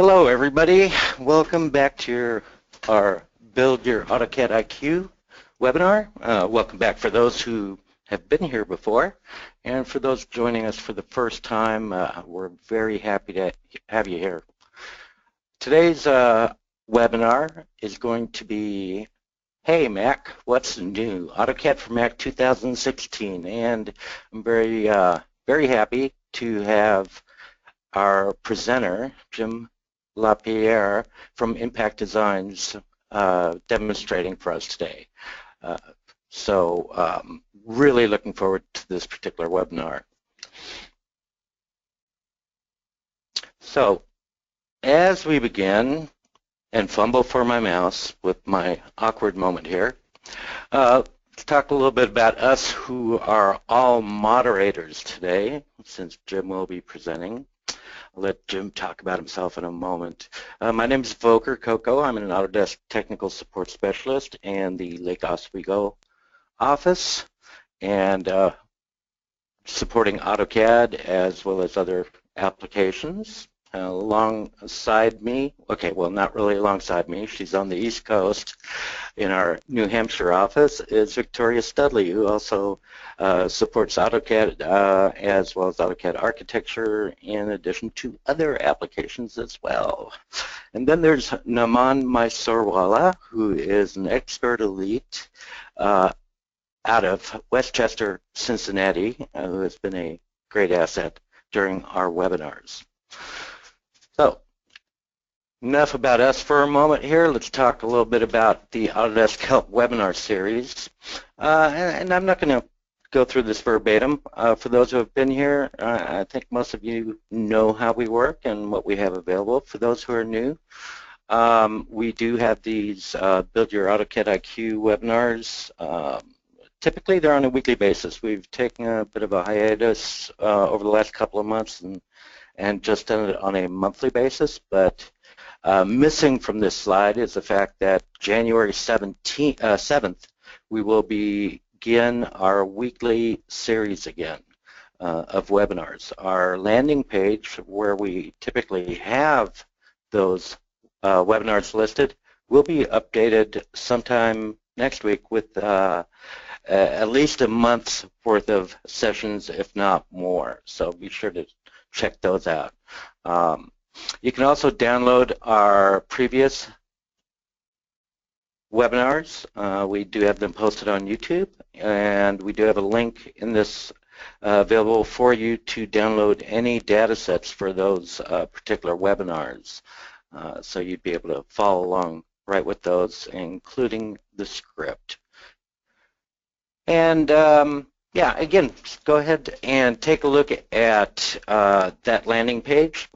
Hello everybody, welcome back to your, our Build Your AutoCAD IQ webinar. Uh, welcome back for those who have been here before and for those joining us for the first time, uh, we're very happy to have you here. Today's uh, webinar is going to be Hey Mac, what's new? AutoCAD for Mac 2016 and I'm very, uh, very happy to have our presenter, Jim LaPierre from Impact Designs uh, demonstrating for us today. Uh, so um, really looking forward to this particular webinar. So as we begin and fumble for my mouse with my awkward moment here, uh, let's talk a little bit about us who are all moderators today since Jim will be presenting. I'll let Jim talk about himself in a moment. Uh, my name is Volker Coco. I'm an Autodesk Technical Support Specialist in the Lake Oswego office and uh, supporting AutoCAD as well as other applications. Uh, alongside me, okay, well, not really alongside me, she's on the East Coast in our New Hampshire office, is Victoria Studley, who also uh, supports AutoCAD uh, as well as AutoCAD architecture in addition to other applications as well. And then there's Naman Mysorwala, who is an expert elite uh, out of Westchester, Cincinnati, uh, who has been a great asset during our webinars. So enough about us for a moment here. Let's talk a little bit about the Autodesk Help webinar series. Uh, and, and, I'm not going to go through this verbatim. Uh, for those who have been here, uh, I think most of you know how we work and what we have available. For those who are new, um, we do have these uh, Build Your AutoCAD IQ webinars. Um, typically they're on a weekly basis. We've taken a bit of a hiatus uh, over the last couple of months and and just done it on a monthly basis, but uh, missing from this slide is the fact that January 17th, uh, 7th, we will begin our weekly series again uh, of webinars. Our landing page, where we typically have those uh, webinars listed, will be updated sometime next week with uh, at least a month's worth of sessions, if not more. So be sure to check those out. Um, you can also download our previous webinars. Uh, we do have them posted on YouTube, and we do have a link in this uh, available for you to download any data sets for those uh, particular webinars. Uh, so you'd be able to follow along right with those, including the script. And um, yeah, again, go ahead and take a look at uh, that landing page.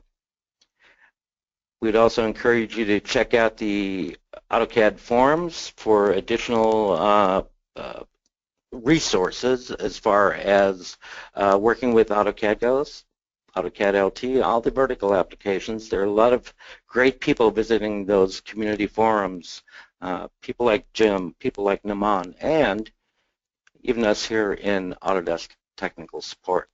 We'd also encourage you to check out the AutoCAD forums for additional uh, uh, resources as far as uh, working with AutoCAD goes. AutoCAD LT, all the vertical applications. There are a lot of great people visiting those community forums, uh, people like Jim, people like Naman, and even us here in Autodesk Technical Support.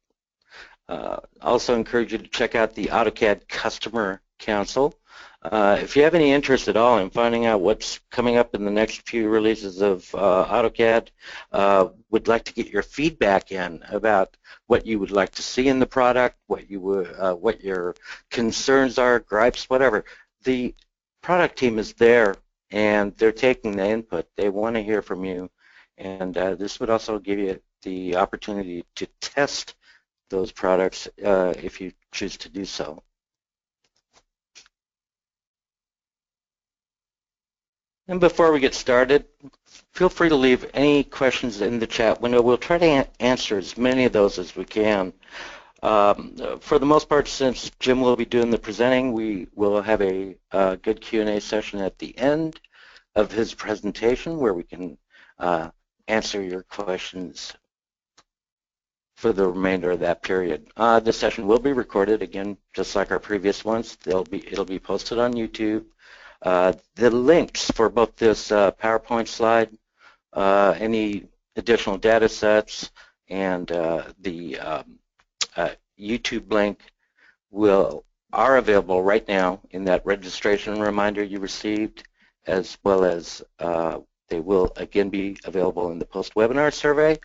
Uh, also encourage you to check out the AutoCAD Customer Council. Uh, if you have any interest at all in finding out what's coming up in the next few releases of uh, AutoCAD, uh, would like to get your feedback in about what you would like to see in the product, what you would, uh, what your concerns are, gripes, whatever. The product team is there and they're taking the input. They want to hear from you and uh, this would also give you the opportunity to test those products uh, if you choose to do so. And before we get started, feel free to leave any questions in the chat window. We'll try to answer as many of those as we can. Um, for the most part, since Jim will be doing the presenting, we will have a, a good Q&A session at the end of his presentation where we can uh, answer your questions for the remainder of that period. Uh, this session will be recorded again, just like our previous ones. They'll be it'll be posted on YouTube. Uh, the links for both this uh, PowerPoint slide, uh, any additional data sets, and uh, the um, uh, YouTube link will are available right now in that registration reminder you received, as well as they will again be available in the post-webinar survey,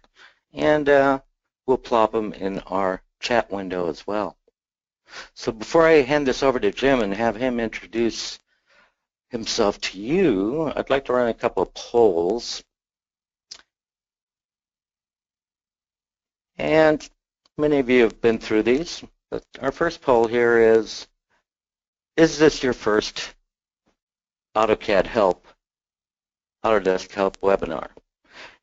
and uh, we'll plop them in our chat window as well. So before I hand this over to Jim and have him introduce himself to you, I'd like to run a couple of polls. And many of you have been through these, but our first poll here is, is this your first AutoCAD Help, Autodesk Help webinar?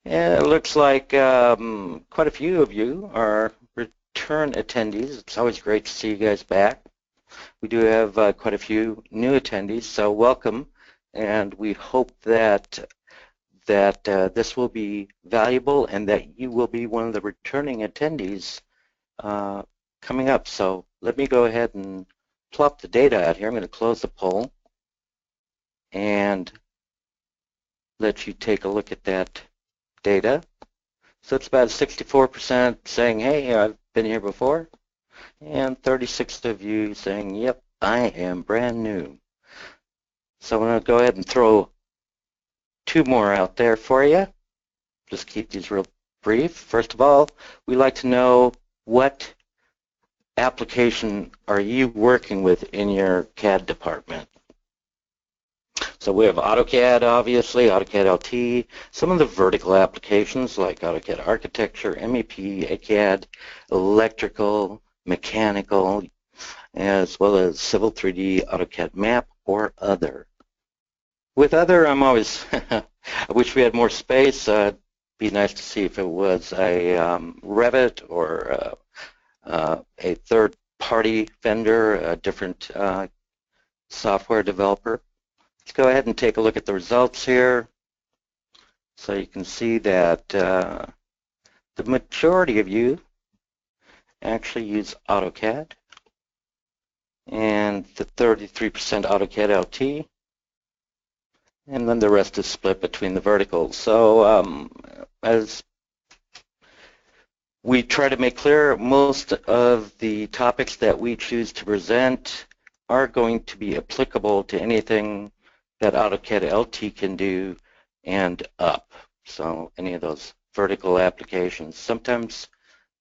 And it looks like um, quite a few of you are return attendees. It's always great to see you guys back. We do have uh, quite a few new attendees, so welcome. And we hope that that uh, this will be valuable and that you will be one of the returning attendees uh, coming up. So let me go ahead and plop the data out here. I'm going to close the poll and let you take a look at that data. So it's about 64% saying, hey, I've been here before, and 36 of you saying, yep, I am brand new. So I'm going to go ahead and throw two more out there for you. Just keep these real brief. First of all, we like to know what application are you working with in your CAD department? So we have AutoCAD, obviously, AutoCAD LT, some of the vertical applications like AutoCAD Architecture, MEP, ACAD, electrical, mechanical, as well as Civil 3D, AutoCAD Map, or other. With other, I'm always, I wish we had more space. Uh, be nice to see if it was a um, Revit or uh, uh, a third-party vendor, a different uh, software developer. Let's go ahead and take a look at the results here. So you can see that uh, the majority of you actually use AutoCAD and the 33% AutoCAD LT and then the rest is split between the verticals. So um, as we try to make clear, most of the topics that we choose to present are going to be applicable to anything that AutoCAD LT can do and up. So any of those vertical applications. Sometimes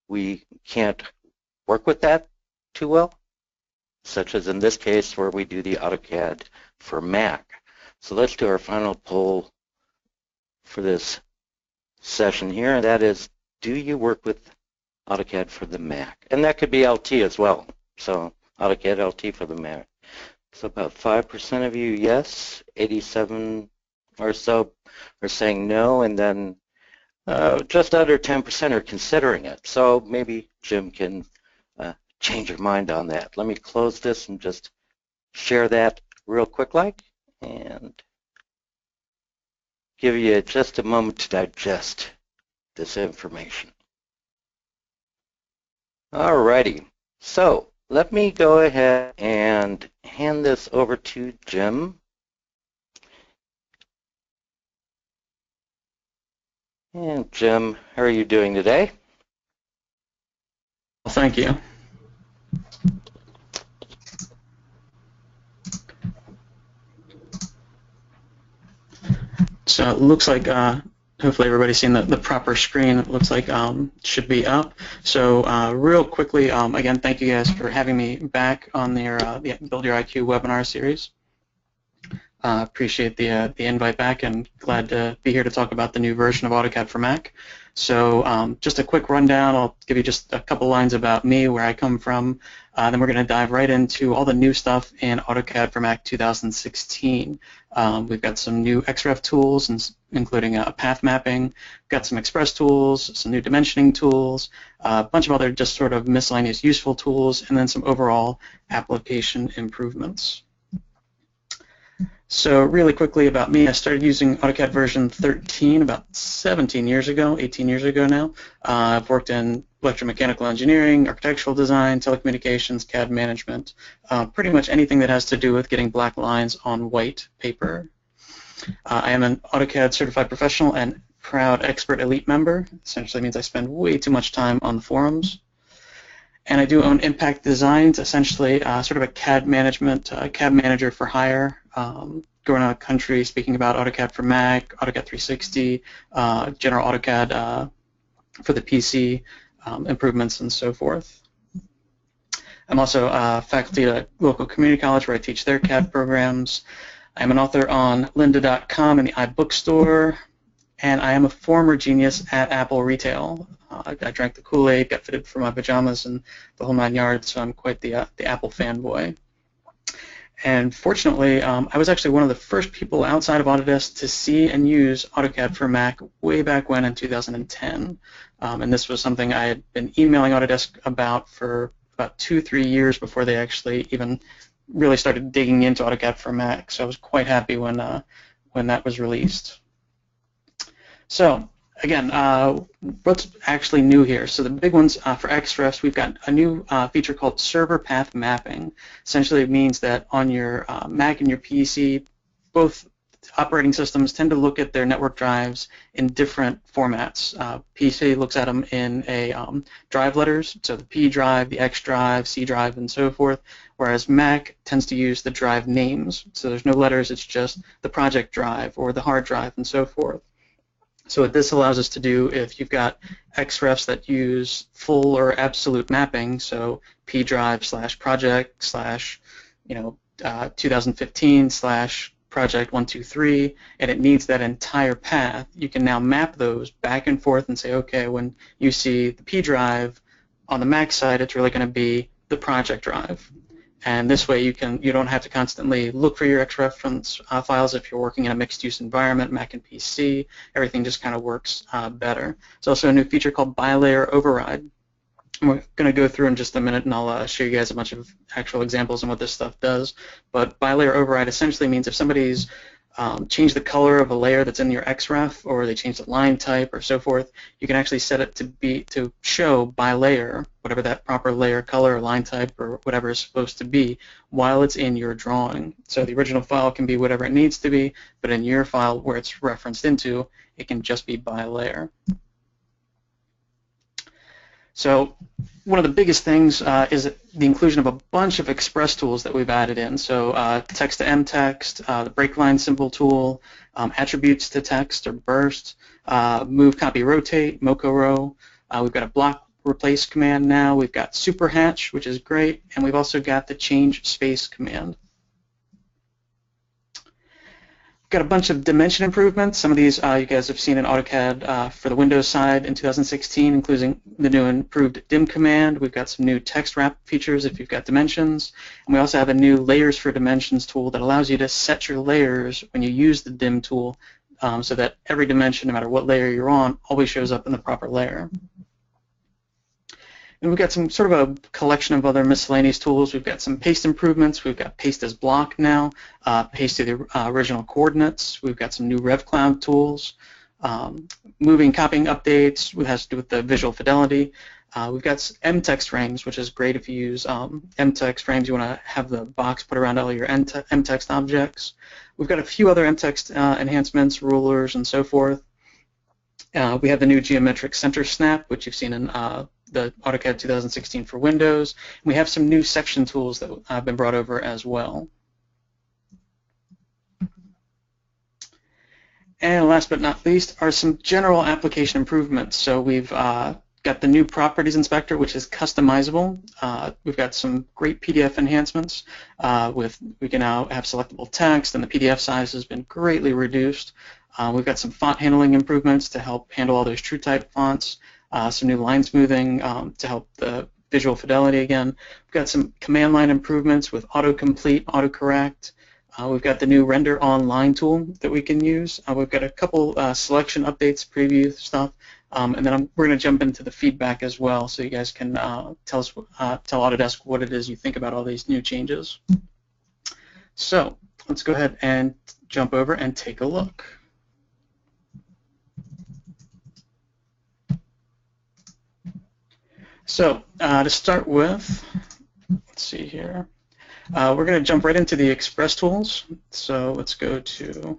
we can't work with that too well, such as in this case where we do the AutoCAD for Mac. So let's do our final poll for this session here, and that is, do you work with AutoCAD for the Mac? And that could be LT as well. So AutoCAD LT for the Mac. So about 5% of you, yes. 87 or so are saying no, and then uh, just under 10% are considering it. So maybe Jim can uh, change your mind on that. Let me close this and just share that real quick like and give you just a moment to digest this information. Alrighty, so let me go ahead and hand this over to Jim. And Jim, how are you doing today? Well, thank you. So it looks like uh, hopefully everybody's seen the, the proper screen. It looks like um, should be up. So uh, real quickly, um, again, thank you guys for having me back on uh, the Build Your IQ webinar series. Uh, appreciate the, uh, the invite back and glad to be here to talk about the new version of AutoCAD for Mac. So um, just a quick rundown. I'll give you just a couple lines about me, where I come from. Uh, then we're going to dive right into all the new stuff in AutoCAD for Mac 2016. Um, we've got some new XREF tools, including uh, path mapping. We've got some Express tools, some new dimensioning tools, uh, a bunch of other just sort of miscellaneous useful tools, and then some overall application improvements. So really quickly about me, I started using AutoCAD version 13 about 17 years ago, 18 years ago now. Uh, I've worked in electromechanical engineering, architectural design, telecommunications, CAD management, uh, pretty much anything that has to do with getting black lines on white paper. Uh, I am an AutoCAD certified professional and proud expert elite member. Essentially means I spend way too much time on the forums. And I do own Impact Designs, essentially uh, sort of a CAD management, uh, CAD manager for hire, um, going around the country speaking about AutoCAD for Mac, AutoCAD 360, uh, general AutoCAD uh, for the PC, um, improvements and so forth. I'm also uh, faculty at a local community college where I teach their CAD programs. I'm an author on lynda.com and the iBookstore, and I am a former genius at Apple Retail. Uh, I drank the Kool-Aid, got fitted for my pajamas, and the whole nine yards. So I'm quite the uh, the Apple fanboy. And fortunately, um, I was actually one of the first people outside of Autodesk to see and use AutoCAD for Mac way back when in 2010. Um, and this was something I had been emailing Autodesk about for about two, three years before they actually even really started digging into AutoCAD for Mac. So I was quite happy when uh, when that was released. So again, uh, what's actually new here? So the big ones uh, for XREFs, we've got a new uh, feature called server path mapping. Essentially, it means that on your uh, Mac and your PC, both operating systems tend to look at their network drives in different formats. Uh, PC looks at them in a um, drive letters, so the P drive, the X drive, C drive, and so forth, whereas Mac tends to use the drive names. So there's no letters, it's just the project drive or the hard drive and so forth. So what this allows us to do, if you've got XREFs that use full or absolute mapping, so P drive slash project slash, you know, uh, 2015 slash project 123, and it needs that entire path, you can now map those back and forth and say, okay, when you see the P drive on the Mac side, it's really going to be the project drive. And this way you can you don't have to constantly look for your X-reference uh, files if you're working in a mixed-use environment, Mac and PC. Everything just kind of works uh, better. There's also a new feature called ByLayer override. We're going to go through in just a minute, and I'll uh, show you guys a bunch of actual examples on what this stuff does. But ByLayer override essentially means if somebody's um, change the color of a layer that's in your XREF, or they change the line type, or so forth, you can actually set it to be to show by layer, whatever that proper layer color or line type or whatever is supposed to be, while it's in your drawing. So the original file can be whatever it needs to be, but in your file where it's referenced into, it can just be by layer. So one of the biggest things uh, is the inclusion of a bunch of express tools that we've added in. So uh, text to M text, uh, the break line symbol tool, um, attributes to text or burst, uh, move, copy, rotate, MOCORO. Uh, we've got a block replace command now. We've got super hatch, which is great, and we've also got the change space command. got a bunch of dimension improvements. Some of these uh, you guys have seen in AutoCAD uh, for the Windows side in 2016, including the new improved dim command. We've got some new text wrap features if you've got dimensions. And we also have a new layers for dimensions tool that allows you to set your layers when you use the dim tool um, so that every dimension, no matter what layer you're on, always shows up in the proper layer. And we've got some sort of a collection of other miscellaneous tools. We've got some paste improvements. We've got paste as block now, uh, paste to the uh, original coordinates. We've got some new RevCloud tools, um, moving, copying updates, which has to do with the visual fidelity. Uh, we've got MText frames, which is great if you use um, MText frames. You want to have the box put around all your MText objects. We've got a few other MText uh, enhancements, rulers, and so forth. Uh, we have the new geometric center snap, which you've seen in uh, the AutoCAD 2016 for Windows. We have some new section tools that have been brought over as well. And last but not least are some general application improvements. So we've uh, got the new properties inspector, which is customizable. Uh, we've got some great PDF enhancements. Uh, with we can now have selectable text, and the PDF size has been greatly reduced. Uh, we've got some font handling improvements to help handle all those TrueType fonts some new line smoothing um, to help the visual fidelity again. We've got some command line improvements with autocomplete, autocorrect. Uh, we've got the new render online tool that we can use. Uh, we've got a couple uh, selection updates, preview stuff, um, and then I'm, we're going to jump into the feedback as well, so you guys can uh, tell us, uh, tell Autodesk what it is you think about all these new changes. So let's go ahead and jump over and take a look. So uh, to start with, let's see here. Uh, we're going to jump right into the Express tools. So let's go to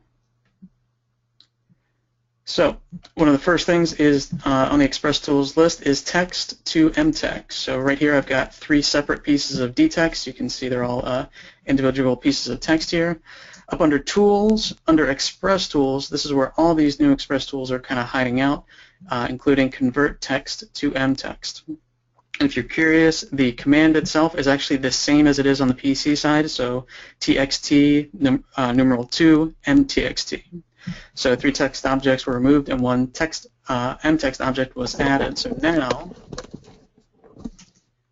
So one of the first things is uh, on the Express Tools list is text to mtext. So right here I've got three separate pieces of dtext. You can see they're all uh, individual pieces of text here. Up under Tools, under Express Tools, this is where all these new Express Tools are kind of hiding out, uh, including Convert Text to mtext. And if you're curious, the command itself is actually the same as it is on the PC side, so txt num uh, numeral 2 mtxt. So three text objects were removed and one text uh, mtext object was added. So now,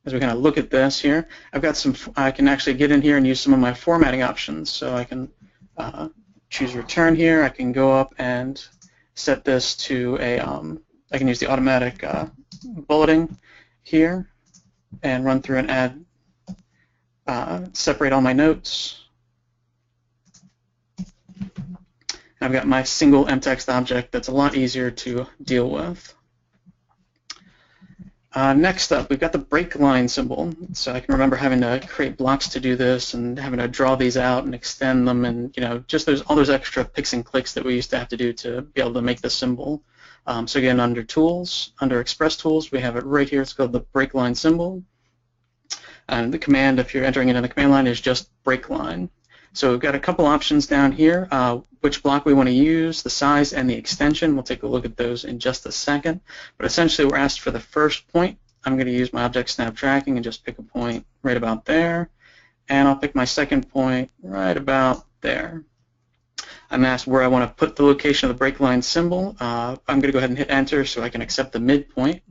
as we kind of look at this here, I've got some, I can actually get in here and use some of my formatting options. So I can uh, choose return here. I can go up and set this to a, um, I can use the automatic uh, bulleting here and run through and add, uh, separate all my notes. I've got my single mtext object that's a lot easier to deal with. Uh, next up, we've got the break line symbol. So I can remember having to create blocks to do this and having to draw these out and extend them and, you know, just those, all those extra picks and clicks that we used to have to do to be able to make the symbol. Um, so again, under Tools, under Express Tools, we have it right here. It's called the break line symbol. And the command, if you're entering it in the command line, is just break line. So we've got a couple options down here, uh, which block we want to use, the size, and the extension. We'll take a look at those in just a second. But essentially, we're asked for the first point. I'm going to use my object snap tracking and just pick a point right about there. And I'll pick my second point right about there. I'm asked where I want to put the location of the break line symbol. Uh, I'm going to go ahead and hit enter so I can accept the midpoint.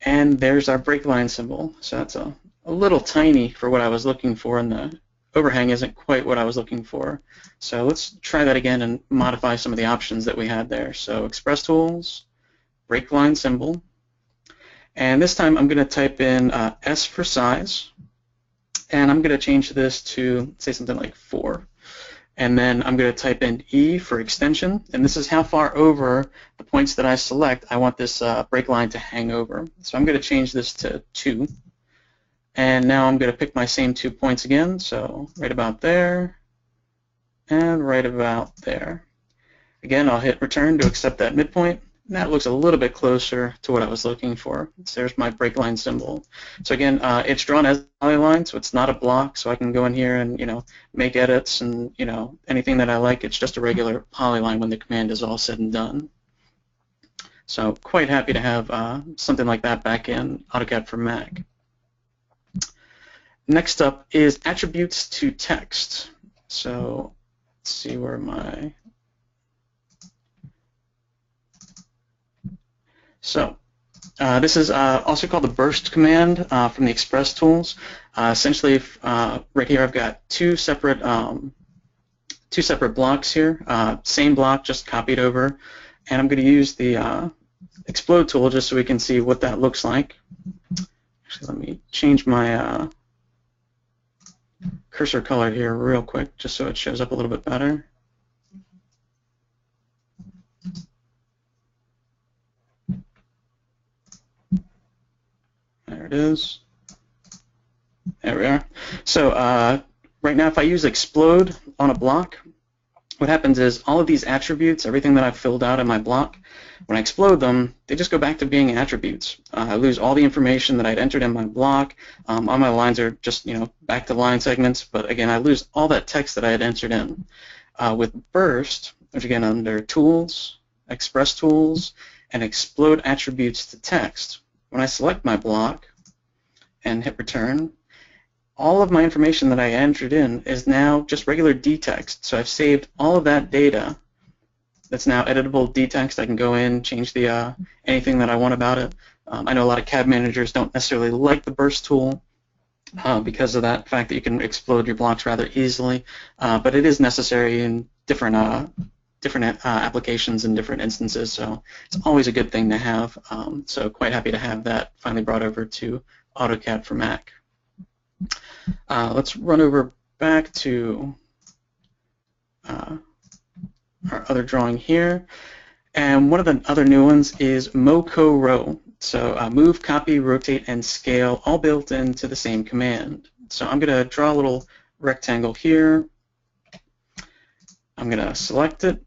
And there's our break line symbol. So that's a, a little tiny for what I was looking for and the overhang isn't quite what I was looking for. So let's try that again and modify some of the options that we had there. So Express Tools, break line symbol, and this time I'm going to type in uh, S for size, and I'm going to change this to say something like 4. And then I'm going to type in E for extension, and this is how far over the points that I select I want this uh, break line to hang over. So I'm going to change this to 2. And now I'm going to pick my same two points again, so right about there and right about there. Again, I'll hit return to accept that midpoint. And that looks a little bit closer to what I was looking for. So there's my break line symbol. So again, uh, it's drawn as a polyline, so it's not a block, so I can go in here and you know make edits and you know anything that I like. It's just a regular polyline when the command is all said and done. So quite happy to have uh, something like that back in AutoCAD for Mac. Next up is attributes to text. So let's see where my so uh, this is uh, also called the burst command uh, from the Express tools. Uh, essentially, uh, right here I've got two separate um, two separate blocks here. Uh, same block, just copied over, and I'm going to use the explode tool just so we can see what that looks like. Actually, let me change my cursor color here real quick just so it shows up a little bit better. There it is. There we are. So uh, right now if I use explode on a block, what happens is all of these attributes, everything that I've filled out in my block, when I explode them, they just go back to being attributes. Uh, I lose all the information that I'd entered in my block. Um, all my lines are just, you know, back to line segments, but again, I lose all that text that I had entered in. Uh, with Burst, which again under Tools, Express Tools, and Explode Attributes to Text, when I select my block and hit Return, all of my information that I entered in is now just regular dtext. So I've saved all of that data that's now editable dtext. I can go in, change the uh, anything that I want about it. Um, I know a lot of CAD managers don't necessarily like the burst tool uh, because of that fact that you can explode your blocks rather easily, uh, but it is necessary in different uh, different uh, applications and different instances, so it's always a good thing to have. Um, so quite happy to have that finally brought over to AutoCAD for Mac. Uh, let's run over back to uh, our other drawing here. And one of the other new ones is MOCORO. So uh, move, copy, rotate, and scale all built into the same command. So I'm going to draw a little rectangle here. I'm going to select it,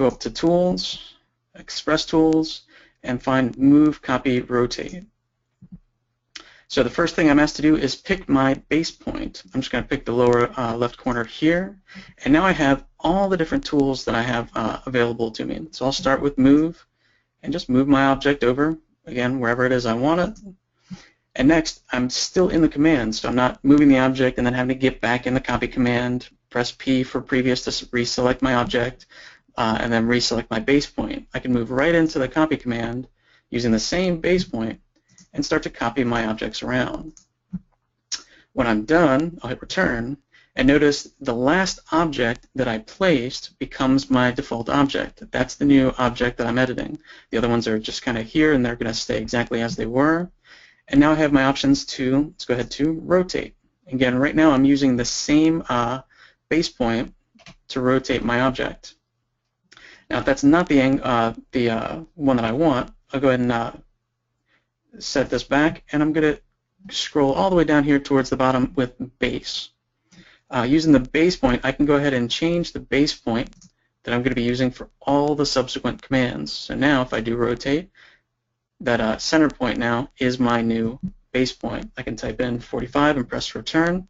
go up to Tools, Express Tools, and find Move, Copy, Rotate. So the first thing I'm asked to do is pick my base point. I'm just going to pick the lower uh, left corner here. And now I have all the different tools that I have uh, available to me. So I'll start with Move and just move my object over, again, wherever it is I want it. And next, I'm still in the command, so I'm not moving the object and then having to get back in the copy command, press P for previous to reselect my object, uh, and then reselect my base point. I can move right into the copy command using the same base point and start to copy my objects around. When I'm done, I'll hit return, and notice the last object that I placed becomes my default object. That's the new object that I'm editing. The other ones are just kind of here, and they're going to stay exactly as they were. And now I have my options to, let's go ahead to rotate. Again, right now I'm using the same uh, base point to rotate my object. Now, if that's not the, uh, the uh, one that I want, I'll go ahead and uh, set this back, and I'm going to scroll all the way down here towards the bottom with base. Uh, using the base point, I can go ahead and change the base point that I'm going to be using for all the subsequent commands. So now if I do rotate, that uh, center point now is my new base point. I can type in 45 and press return,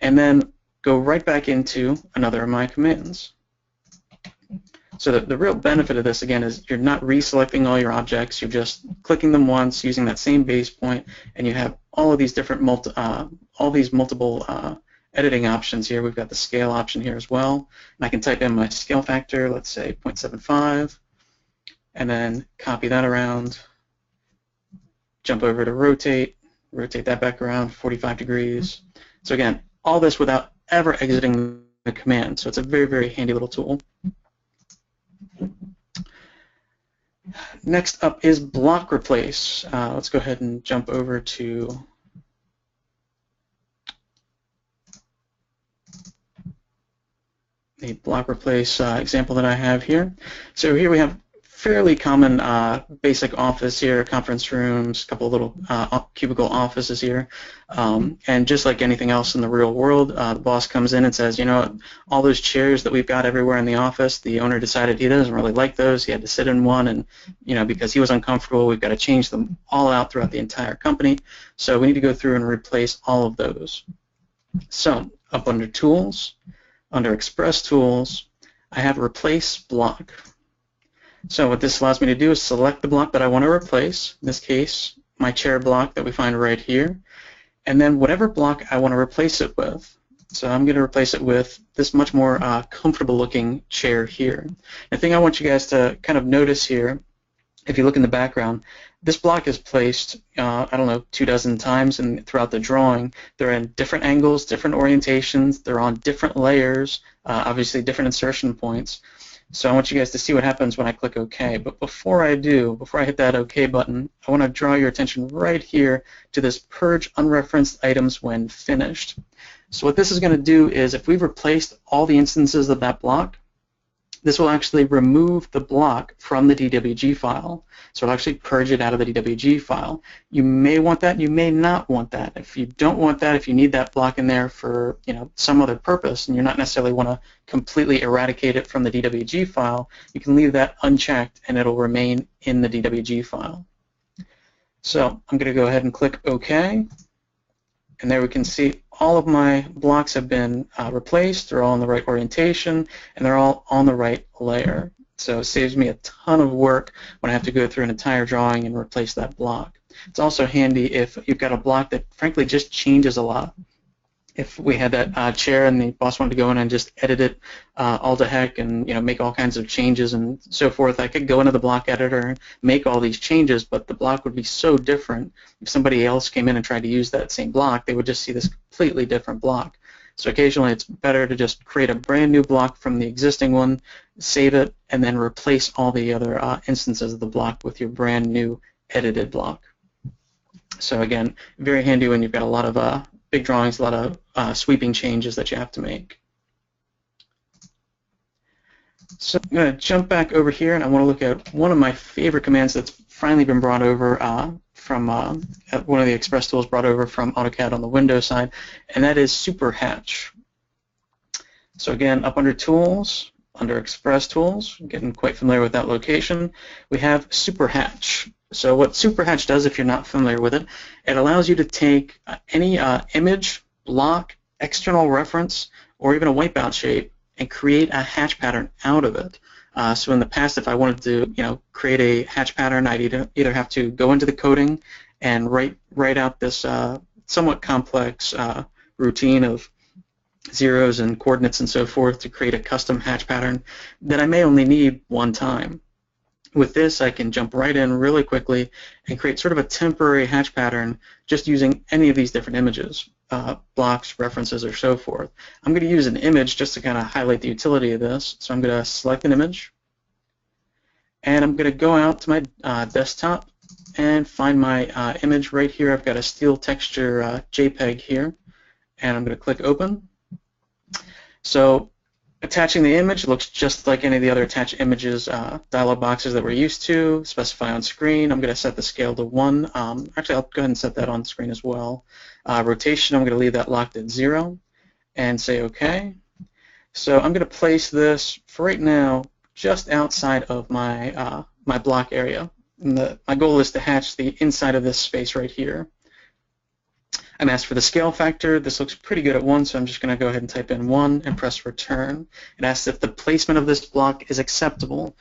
and then go right back into another of my commands. So the, the real benefit of this, again, is you're not reselecting all your objects. You're just clicking them once using that same base point, and you have all of these different multi, uh, all these multiple uh, editing options here. We've got the scale option here as well. And I can type in my scale factor, let's say 0.75, and then copy that around, jump over to rotate, rotate that back around 45 degrees. So again, all this without ever exiting the command. So it's a very, very handy little tool. Next up is block replace. Uh, let's go ahead and jump over to the block replace uh, example that I have here. So here we have fairly common uh, basic office here, conference rooms, a couple little uh, cubicle offices here. Um, and just like anything else in the real world, uh, the boss comes in and says, you know, all those chairs that we've got everywhere in the office, the owner decided he doesn't really like those. He had to sit in one, and you know, because he was uncomfortable, we've got to change them all out throughout the entire company. So we need to go through and replace all of those. So up under Tools, under Express Tools, I have Replace Block. So what this allows me to do is select the block that I want to replace, in this case, my chair block that we find right here, and then whatever block I want to replace it with. So I'm going to replace it with this much more uh, comfortable looking chair here. The thing I want you guys to kind of notice here, if you look in the background, this block is placed, uh, I don't know, two dozen times and throughout the drawing. They're in different angles, different orientations, they're on different layers, uh, obviously different insertion points. So I want you guys to see what happens when I click OK. But before I do, before I hit that OK button, I want to draw your attention right here to this Purge Unreferenced Items When Finished. So what this is going to do is if we've replaced all the instances of that block, this will actually remove the block from the DWG file. So it'll actually purge it out of the DWG file. You may want that, you may not want that. If you don't want that, if you need that block in there for you know some other purpose and you're not necessarily want to completely eradicate it from the DWG file, you can leave that unchecked and it'll remain in the DWG file. So I'm going to go ahead and click OK. And there we can see all of my blocks have been uh, replaced. They're all in the right orientation, and they're all on the right layer. So it saves me a ton of work when I have to go through an entire drawing and replace that block. It's also handy if you've got a block that frankly just changes a lot if we had that uh, chair and the boss wanted to go in and just edit it uh, all to heck and you know make all kinds of changes and so forth, I could go into the block editor and make all these changes, but the block would be so different. If somebody else came in and tried to use that same block, they would just see this completely different block. So occasionally it's better to just create a brand new block from the existing one, save it, and then replace all the other uh, instances of the block with your brand new edited block. So again, very handy when you've got a lot of uh, big drawings, a lot of uh, sweeping changes that you have to make. So I'm going to jump back over here, and I want to look at one of my favorite commands that's finally been brought over uh, from uh, one of the Express tools brought over from AutoCAD on the Windows side, and that is Super Hatch. So again, up under Tools, under Express Tools, getting quite familiar with that location, we have SuperHatch. So what SuperHatch does, if you're not familiar with it, it allows you to take uh, any uh, image, block, external reference, or even a wipeout shape and create a hatch pattern out of it. Uh, so in the past, if I wanted to, you know, create a hatch pattern, I'd either, either have to go into the coding and write write out this uh, somewhat complex uh, routine of zeros and coordinates and so forth to create a custom hatch pattern that I may only need one time. With this, I can jump right in really quickly and create sort of a temporary hatch pattern just using any of these different images, uh, blocks, references, or so forth. I'm going to use an image just to kind of highlight the utility of this. So I'm going to select an image, and I'm going to go out to my uh, desktop and find my uh, image right here. I've got a steel texture uh, JPEG here, and I'm going to click Open. So Attaching the image looks just like any of the other attached images uh, dialog boxes that we're used to. Specify on screen. I'm going to set the scale to 1. Um, actually, I'll go ahead and set that on screen as well. Uh, rotation, I'm going to leave that locked at 0 and say OK. So I'm going to place this, for right now, just outside of my, uh, my block area. The, my goal is to hatch the inside of this space right here. I'm asked for the scale factor. This looks pretty good at 1, so I'm just going to go ahead and type in 1 and press return. It asks if the placement of this block is acceptable.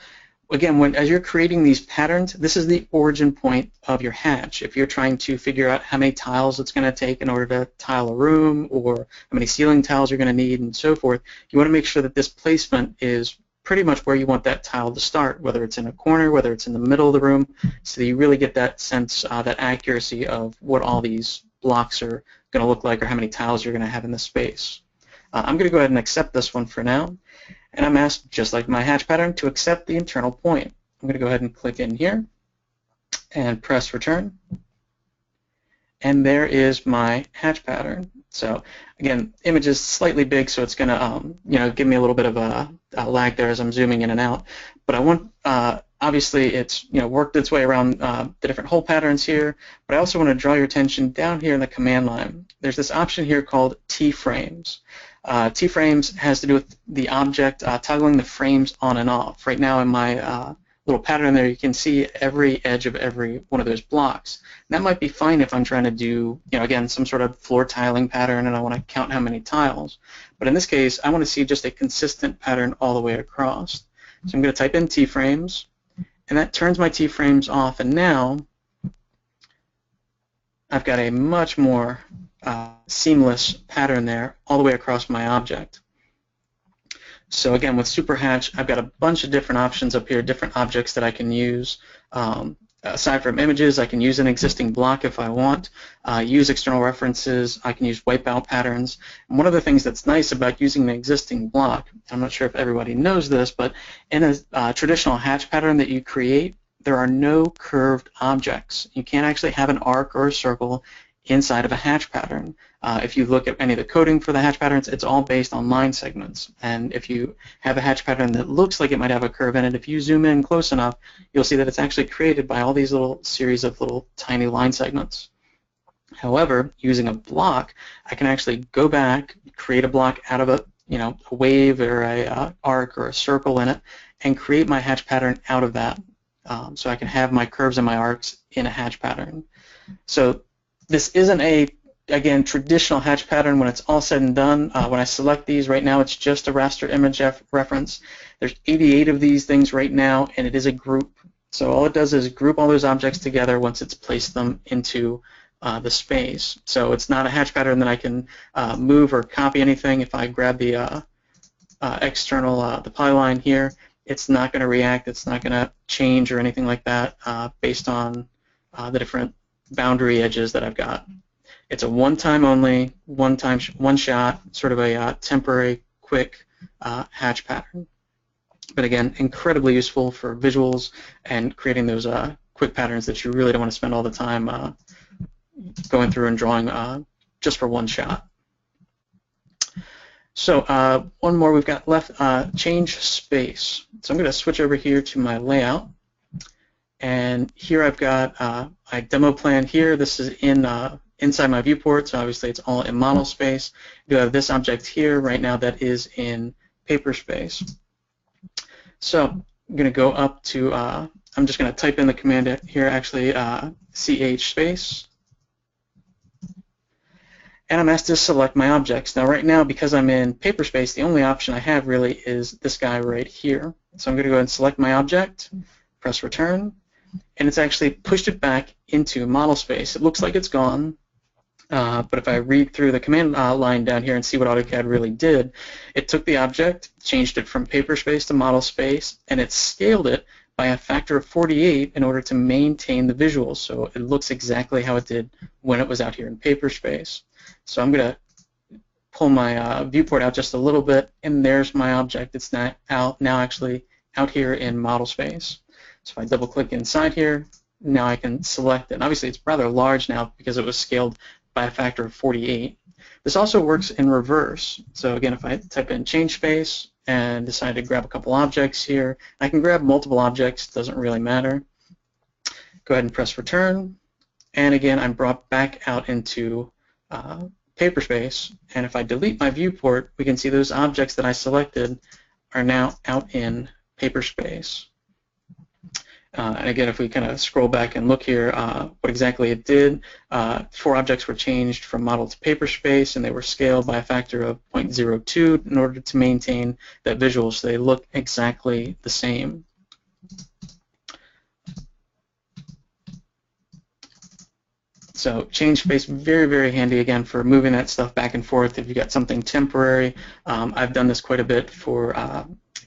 Again, when, as you're creating these patterns, this is the origin point of your hatch. If you're trying to figure out how many tiles it's going to take in order to tile a room or how many ceiling tiles you're going to need and so forth, you want to make sure that this placement is pretty much where you want that tile to start, whether it's in a corner, whether it's in the middle of the room, so that you really get that sense, uh, that accuracy of what all these blocks are going to look like or how many tiles you're going to have in the space. Uh, I'm going to go ahead and accept this one for now. And I'm asked, just like my hatch pattern, to accept the internal point. I'm going to go ahead and click in here and press return. And there is my hatch pattern. So again, image is slightly big, so it's going to um, you know give me a little bit of a, a, lag there as I'm zooming in and out. But I want uh, obviously it's you know worked its way around uh, the different hole patterns here, but I also want to draw your attention down here in the command line. There's this option here called T-frames. Uh, T-frames has to do with the object uh, toggling the frames on and off. Right now in my uh, little pattern there, you can see every edge of every one of those blocks. And that might be fine if I'm trying to do, you know, again, some sort of floor tiling pattern and I want to count how many tiles. But in this case, I want to see just a consistent pattern all the way across. So I'm going to type in T-frames, and that turns my T-frames off, and now I've got a much more uh, seamless pattern there all the way across my object. So again, with SuperHatch, I've got a bunch of different options up here, different objects that I can use. Um, aside from images, I can use an existing block if I want, uh, use external references, I can use wipeout patterns. And one of the things that's nice about using an existing block, I'm not sure if everybody knows this, but in a uh, traditional hatch pattern that you create, there are no curved objects. You can't actually have an arc or a circle inside of a hatch pattern. Uh, if you look at any of the coding for the hatch patterns, it's all based on line segments. And if you have a hatch pattern that looks like it might have a curve in it, if you zoom in close enough, you'll see that it's actually created by all these little series of little tiny line segments. However, using a block, I can actually go back, create a block out of a, you know, a wave or a uh, arc or a circle in it, and create my hatch pattern out of that. Um, so I can have my curves and my arcs in a hatch pattern. So this isn't a again traditional hatch pattern when it's all said and done. Uh, when I select these right now, it's just a raster image reference. There's 88 of these things right now, and it is a group. So all it does is group all those objects together once it's placed them into uh, the space. So it's not a hatch pattern that I can uh, move or copy anything. If I grab the uh, uh, external uh, the polyline here, it's not going to react. It's not going to change or anything like that based on the different boundary edges that I've got. It's a one-time only, one-time, one-shot, sort of a uh, temporary, quick uh, hatch pattern. But again, incredibly useful for visuals and creating those uh, quick patterns that you really don't want to spend all the time uh, going through and drawing uh, just for one shot. So uh, one more we've got left, change space. So I'm going to switch over here to my layout. And here I've got uh, my demo plan here. This is in uh, inside my viewport, so obviously it's all in model space. Do have this object here right now that is in paper space. So I'm going to go up to, uh, I'm just going to type in the command here, actually, uh, ch space. And I'm asked to select my objects. Now right now, because I'm in Paperspace, the only option I have really is this guy right here. So I'm going to go ahead and select my object, press return, and it's actually pushed it back into model space. It looks like it's gone, uh, but if I read through the command uh, line down here and see what AutoCAD really did, it took the object, changed it from paper space to model space, and it scaled it by a factor of 48 in order to maintain the visuals. So it looks exactly how it did when it was out here in paper space. So I'm going to pull my uh, viewport out just a little bit, and there's my object. It's not out now actually out here in model space. So if I double click inside here, now I can select it. And obviously it's rather large now because it was scaled by a factor of 48. This also works in reverse. So again, if I type in change space and decide to grab a couple objects here, I can grab multiple objects, doesn't really matter. Go ahead and press return. And again, I'm brought back out into uh, Paperspace. And if I delete my viewport, we can see those objects that I selected are now out in Paperspace. Uh, and again, if we kind of scroll back and look here, uh, what exactly it did, uh, four objects were changed from model to paper space, and they were scaled by a factor of 0.02 in order to maintain that visual so they look exactly the same. So change space, very, very handy again for moving that stuff back and forth if you've got something temporary. Um, I've done this quite a bit for uh,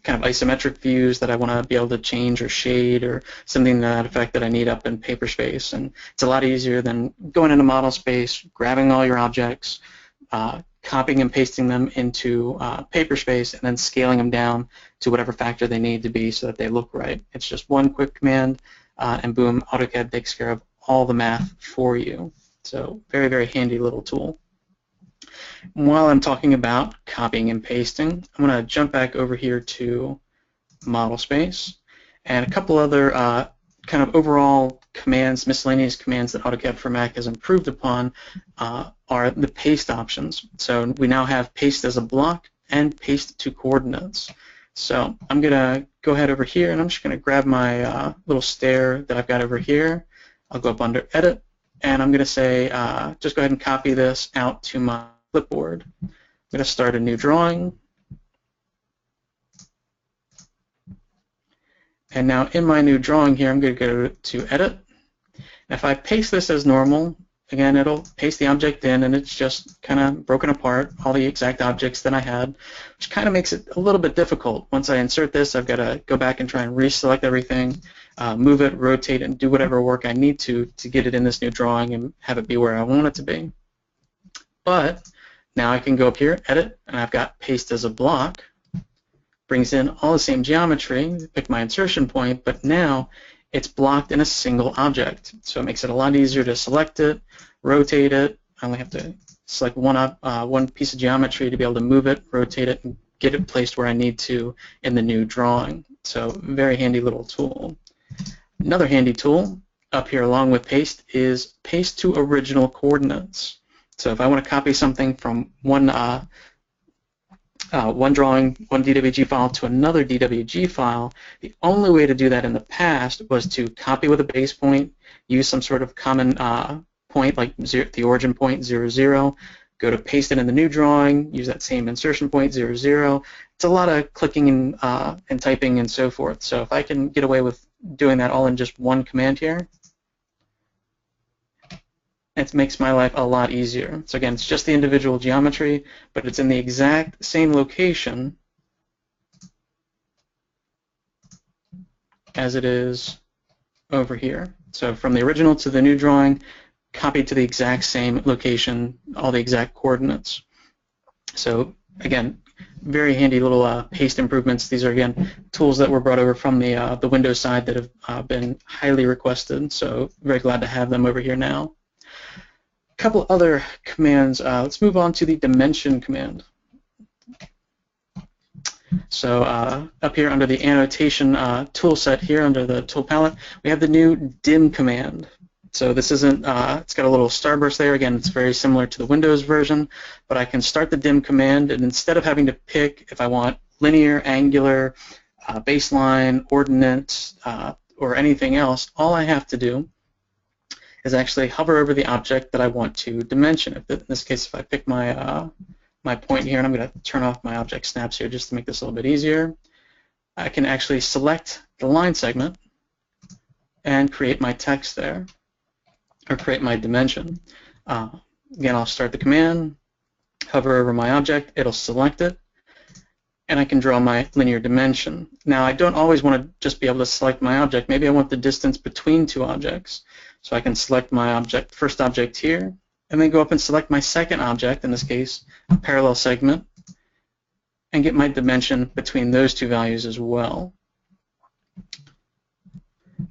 kind of isometric views that I want to be able to change or shade or something to that effect that I need up in paper space. And it's a lot easier than going into model space, grabbing all your objects, uh, copying and pasting them into uh, paper space, and then scaling them down to whatever factor they need to be so that they look right. It's just one quick command, uh, and boom, AutoCAD takes care of all the math for you. So very, very handy little tool. While I'm talking about copying and pasting, I'm going to jump back over here to model space and a couple other uh, kind of overall commands, miscellaneous commands that AutoCAD for Mac has improved upon uh, are the paste options. So we now have paste as a block and paste to coordinates. So I'm going to go ahead over here and I'm just going to grab my uh, little stair that I've got over here. I'll go up under Edit and I'm going to say uh, just go ahead and copy this out to my clipboard. I'm going to start a new drawing. And now in my new drawing here, I'm going to go to Edit. If I paste this as normal, again, it'll paste the object in, and it's just kind of broken apart, all the exact objects that I had, which kind of makes it a little bit difficult. Once I insert this, I've got to go back and try and reselect everything, uh, move it, rotate, it, and do whatever work I need to to get it in this new drawing and have it be where I want it to be. But now I can go up here, edit, and I've got paste as a block. Brings in all the same geometry, pick my insertion point, but now it's blocked in a single object. So it makes it a lot easier to select it, rotate it. I only have to select one, uh, one piece of geometry to be able to move it, rotate it, and get it placed where I need to in the new drawing. So very handy little tool. Another handy tool up here along with paste is paste to original coordinates. So if I want to copy something from one uh, uh, one drawing, one DWG file to another DWG file, the only way to do that in the past was to copy with a base point, use some sort of common uh, point like zero, the origin point 0, 0, go to paste it in the new drawing, use that same insertion point 0, 0. It's a lot of clicking and, uh, and typing and so forth. So if I can get away with doing that all in just one command here, it makes my life a lot easier. So again, it's just the individual geometry, but it's in the exact same location as it is over here. So from the original to the new drawing, copied to the exact same location, all the exact coordinates. So again, very handy little uh, paste improvements. These are again tools that were brought over from the uh, the Windows side that have uh, been highly requested. So very glad to have them over here now A couple other commands. Uh, let's move on to the dimension command. So uh, up here under the annotation uh, tool set here under the tool palette, we have the new dim command. So this isn't, uh, it's got a little starburst there. Again, it's very similar to the Windows version, but I can start the dim command, and instead of having to pick if I want linear, angular, uh, baseline, ordinate, uh, or anything else, all I have to do is actually hover over the object that I want to dimension. In this case, if I pick my uh, my point here, and I'm going to turn off my object snaps here just to make this a little bit easier, I can actually select the line segment and create my text there, or create my dimension. Uh, again, I'll start the command, hover over my object, it'll select it, and I can draw my linear dimension. Now, I don't always want to just be able to select my object. Maybe I want the distance between two objects. So I can select my object, first object here, and then go up and select my second object, in this case, a parallel segment, and get my dimension between those two values as well.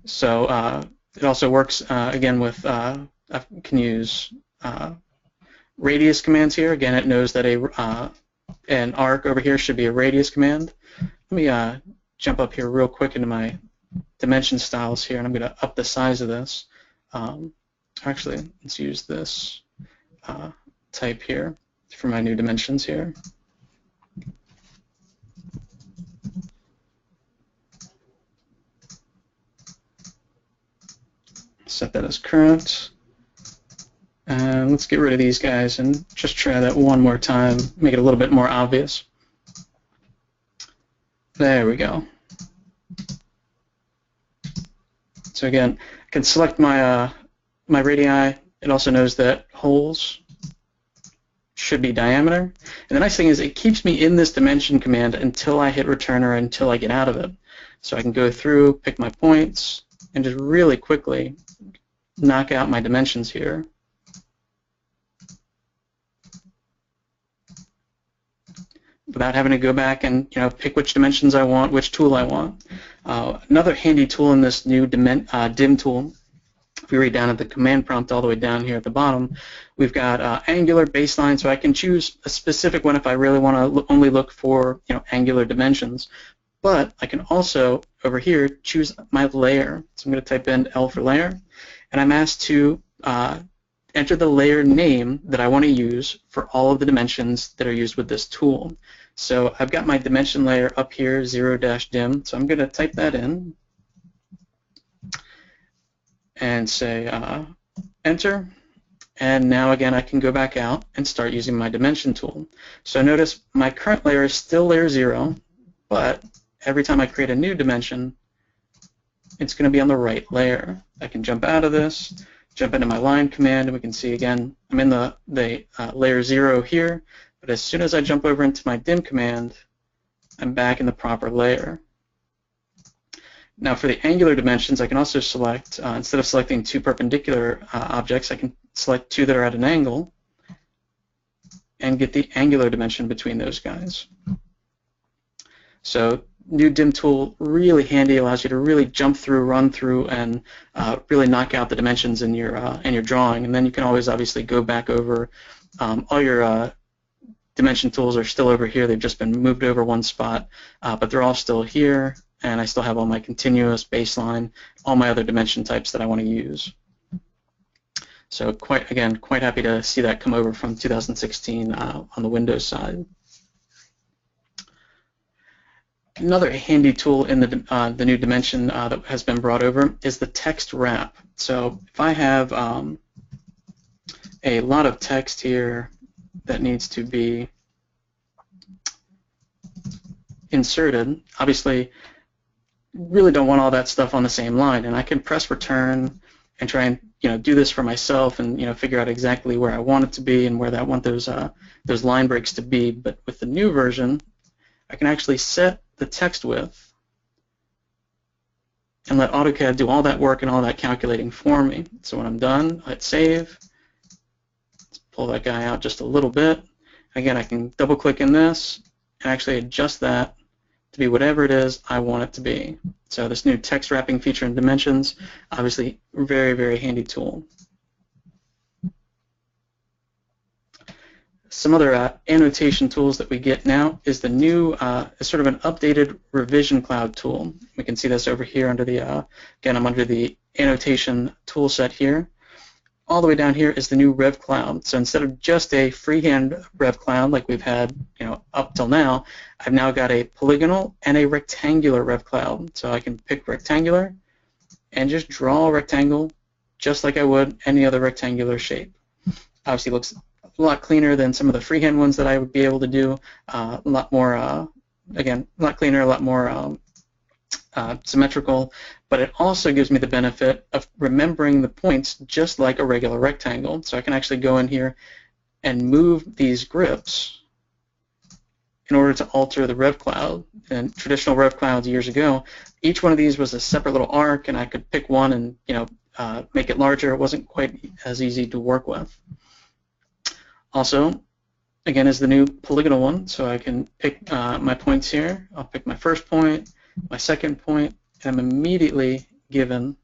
So uh, it also works, uh, again, with, uh, I can use uh, radius commands here. Again, it knows that a uh, an arc over here should be a radius command. Let me uh, jump up here real quick into my dimension styles here, and I'm going to up the size of this. Um, actually, let's use this uh, type here for my new dimensions here. Set that as current. And let's get rid of these guys and just try that one more time, make it a little bit more obvious. There we go. So again, I can select my uh, my radii. It also knows that holes should be diameter. And the nice thing is it keeps me in this dimension command until I hit return or until I get out of it. So I can go through, pick my points, and just really quickly knock out my dimensions here. without having to go back and you know pick which dimensions I want, which tool I want. Uh, another handy tool in this new dim, uh, dim tool, if we read down at the command prompt all the way down here at the bottom, we've got uh, angular baseline, so I can choose a specific one if I really want to only look for you know angular dimensions. But I can also, over here, choose my layer. So I'm going to type in L for layer, and I'm asked to uh, enter the layer name that I want to use for all of the dimensions that are used with this tool. So I've got my dimension layer up here, 0-dim, so I'm going to type that in and say uh, enter. And now again I can go back out and start using my dimension tool. So notice my current layer is still layer 0, but every time I create a new dimension, it's going to be on the right layer. I can jump out of this, jump into my line command, and we can see again, I'm in the, the uh, layer 0 here, but as soon as I jump over into my dim command, I'm back in the proper layer. Now for the angular dimensions, I can also select, uh, instead of selecting two perpendicular uh, objects, I can select two that are at an angle and get the angular dimension between those guys. So new dim tool really handy allows you to really jump through run through and uh, really knock out the dimensions in your uh, in your drawing. And then you can always obviously go back over um, all your uh, dimension tools are still over here. They've just been moved over one spot uh, but they're all still here and I still have all my continuous baseline all my other dimension types that I want to use. So quite again quite happy to see that come over from 2016 uh, on the Windows side Another handy tool in the, uh, the new dimension uh, that has been brought over is the text wrap. So if I have um, a lot of text here that needs to be inserted, obviously really don't want all that stuff on the same line and I can press return and try and you know do this for myself and you know figure out exactly where I want it to be and where I want those uh, those line breaks to be but with the new version I can actually set the text width and let AutoCAD do all that work and all that calculating for me. So when I'm done, I hit save. Let's pull that guy out just a little bit. Again, I can double click in this and actually adjust that to be whatever it is I want it to be. So this new text wrapping feature in Dimensions, obviously very, very handy tool. Some other uh, annotation tools that we get now is the new, uh, sort of an updated revision cloud tool. We can see this over here under the, uh, again, I'm under the annotation tool set here. all the way down here is the new Rev Cloud. So instead of just a freehand Rev Cloud like we've had, you know, up till now, I've now got a polygonal and a rectangular Rev Cloud. So I can pick rectangular and just draw a rectangle just like I would any other rectangular shape. Obviously looks a lot cleaner than some of the freehand ones that I would be able to do. Uh, a lot more, uh, again, a lot cleaner, a lot more um, uh, symmetrical, but it also gives me the benefit of remembering the points just like a regular rectangle. So I can actually go in here and move these grips in order to alter the rev cloud. And traditional rev clouds years ago, each one of these was a separate little arc, and I could pick one and you know uh, make it larger. It wasn't quite as easy to work with. Also, again, is the new polygonal one, so I can pick uh, my points here. I'll pick my first point, my second point, and I'm immediately given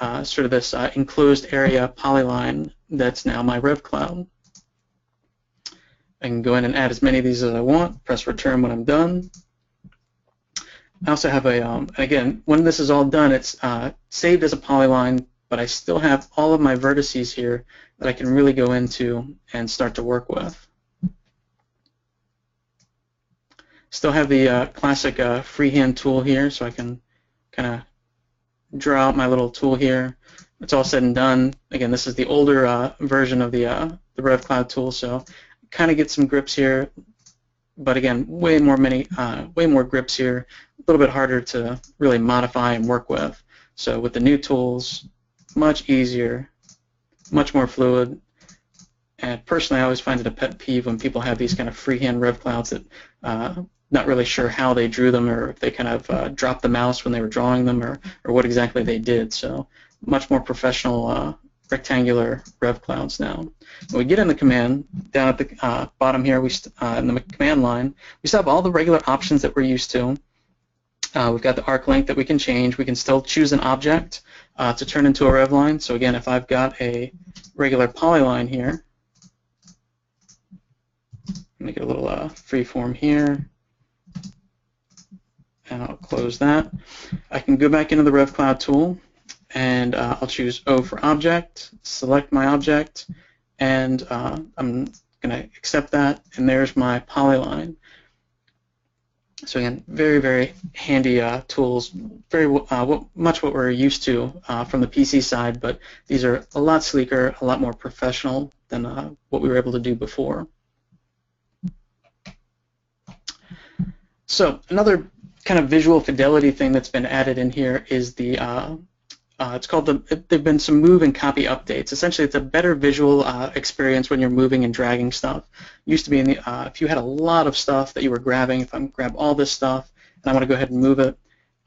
uh, sort of this uh, enclosed area polyline that's now my rev cloud. I can go in and add as many of these as I want, press return when I'm done. I also have a, um, again, when this is all done, it's uh, saved as a polyline, but I still have all of my vertices here that I can really go into and start to work with. Still have the uh, classic uh, freehand tool here, so I can kind of draw out my little tool here. It's all said and done. Again, this is the older uh, version of the uh, the RevCloud tool, so kind of get some grips here. But again, way more many, uh, way more grips here. A little bit harder to really modify and work with. So with the new tools, much easier, much more fluid. And personally, I always find it a pet peeve when people have these kind of freehand rev clouds that uh, not really sure how they drew them or if they kind of uh, dropped the mouse when they were drawing them or, or what exactly they did. So much more professional uh, rectangular rev clouds now. When we get in the command, down at the uh, bottom here, we uh, in the command line, we still have all the regular options that we're used to. Uh, we've got the arc length that we can change. We can still choose an object uh, to turn into a rev line. So again, if I've got a regular polyline here, make it a little uh, free form here and I'll close that. I can go back into the RevCloud tool and uh, I'll choose O for object, select my object, and uh, I'm going to accept that, and there's my polyline. So again, very, very handy uh, tools, very uh, much what we're used to uh, from the PC side, but these are a lot sleeker, a lot more professional than uh, what we were able to do before. So another kind of visual fidelity thing that's been added in here is the uh, it's called the there've been some move and copy updates. Essentially, it's a better visual uh, experience when you're moving and dragging stuff. Used to be in the uh, if you had a lot of stuff that you were grabbing. If I'm grab all this stuff and I want to go ahead and move it,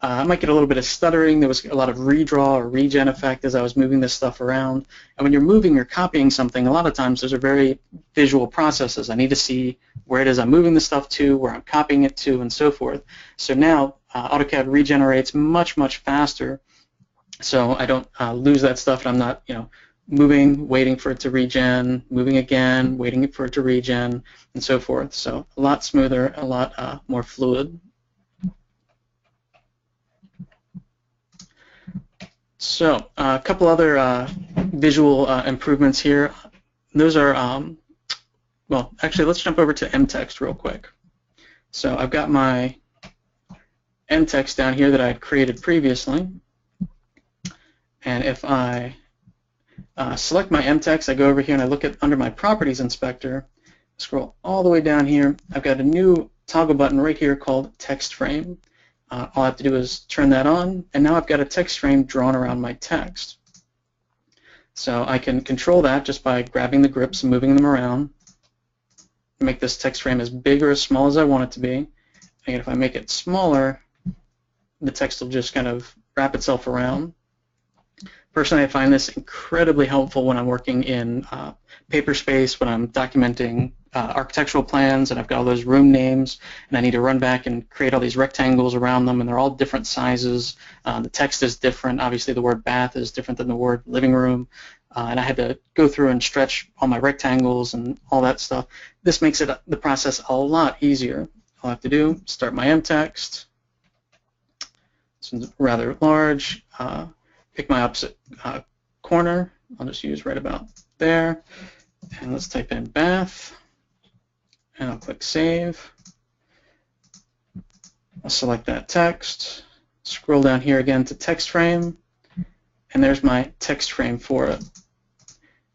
uh, I might get a little bit of stuttering. There was a lot of redraw or regen effect as I was moving this stuff around. And when you're moving or copying something, a lot of times those are very visual processes. I need to see where it is I'm moving the stuff to, where I'm copying it to, and so forth. So now uh, AutoCAD regenerates much, much faster. So I don't uh, lose that stuff, and I'm not, you know, moving, waiting for it to regen, moving again, waiting for it to regen, and so forth. So a lot smoother, a lot uh, more fluid. So uh, a couple other uh, visual uh, improvements here. Those are, um, well, actually, let's jump over to mText real quick. So I've got my mText down here that I created previously. And if I uh, select my mText, I go over here and I look at under my Properties Inspector, scroll all the way down here, I've got a new toggle button right here called Text Frame. Uh, all I have to do is turn that on, and now I've got a text frame drawn around my text. So I can control that just by grabbing the grips and moving them around, make this text frame as big or as small as I want it to be. And if I make it smaller, the text will just kind of wrap itself around. Personally, I find this incredibly helpful when I'm working in uh, Paperspace, when I'm documenting uh, architectural plans and I've got all those room names and I need to run back and create all these rectangles around them and they're all different sizes. Uh, the text is different. Obviously the word bath is different than the word living room. Uh, and I had to go through and stretch all my rectangles and all that stuff. This makes it the process a lot easier. All I have to do, start my mText. This one's rather large. Uh, pick my opposite uh, corner, I'll just use right about there. And let's type in bath. And I'll click save. I'll select that text. Scroll down here again to text frame. And there's my text frame for it.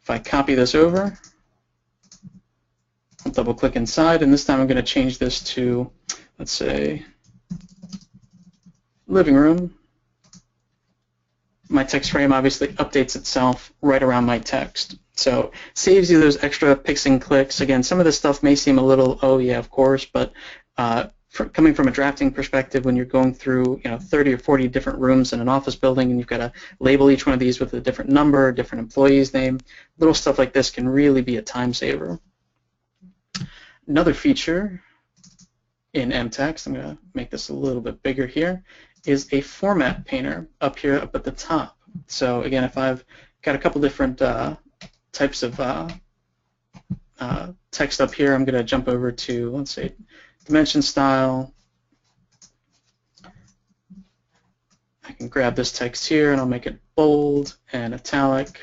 If I copy this over, I'll double click inside, and this time I'm going to change this to, let's say, living room. My text frame obviously updates itself right around my text. So saves you those extra picks and clicks. Again, some of this stuff may seem a little, oh yeah, of course, but uh, coming from a drafting perspective, when you're going through, you know, 30 or 40 different rooms in an office building, and you've got to label each one of these with a different number, different employee's name, little stuff like this can really be a time saver. Another feature in MText, I'm going to make this a little bit bigger here, is a format painter up here up at the top. So again, if I've got a couple different uh, types of uh, uh, text up here, I'm going to jump over to, let's say, dimension style. I can grab this text here and I'll make it bold and italic.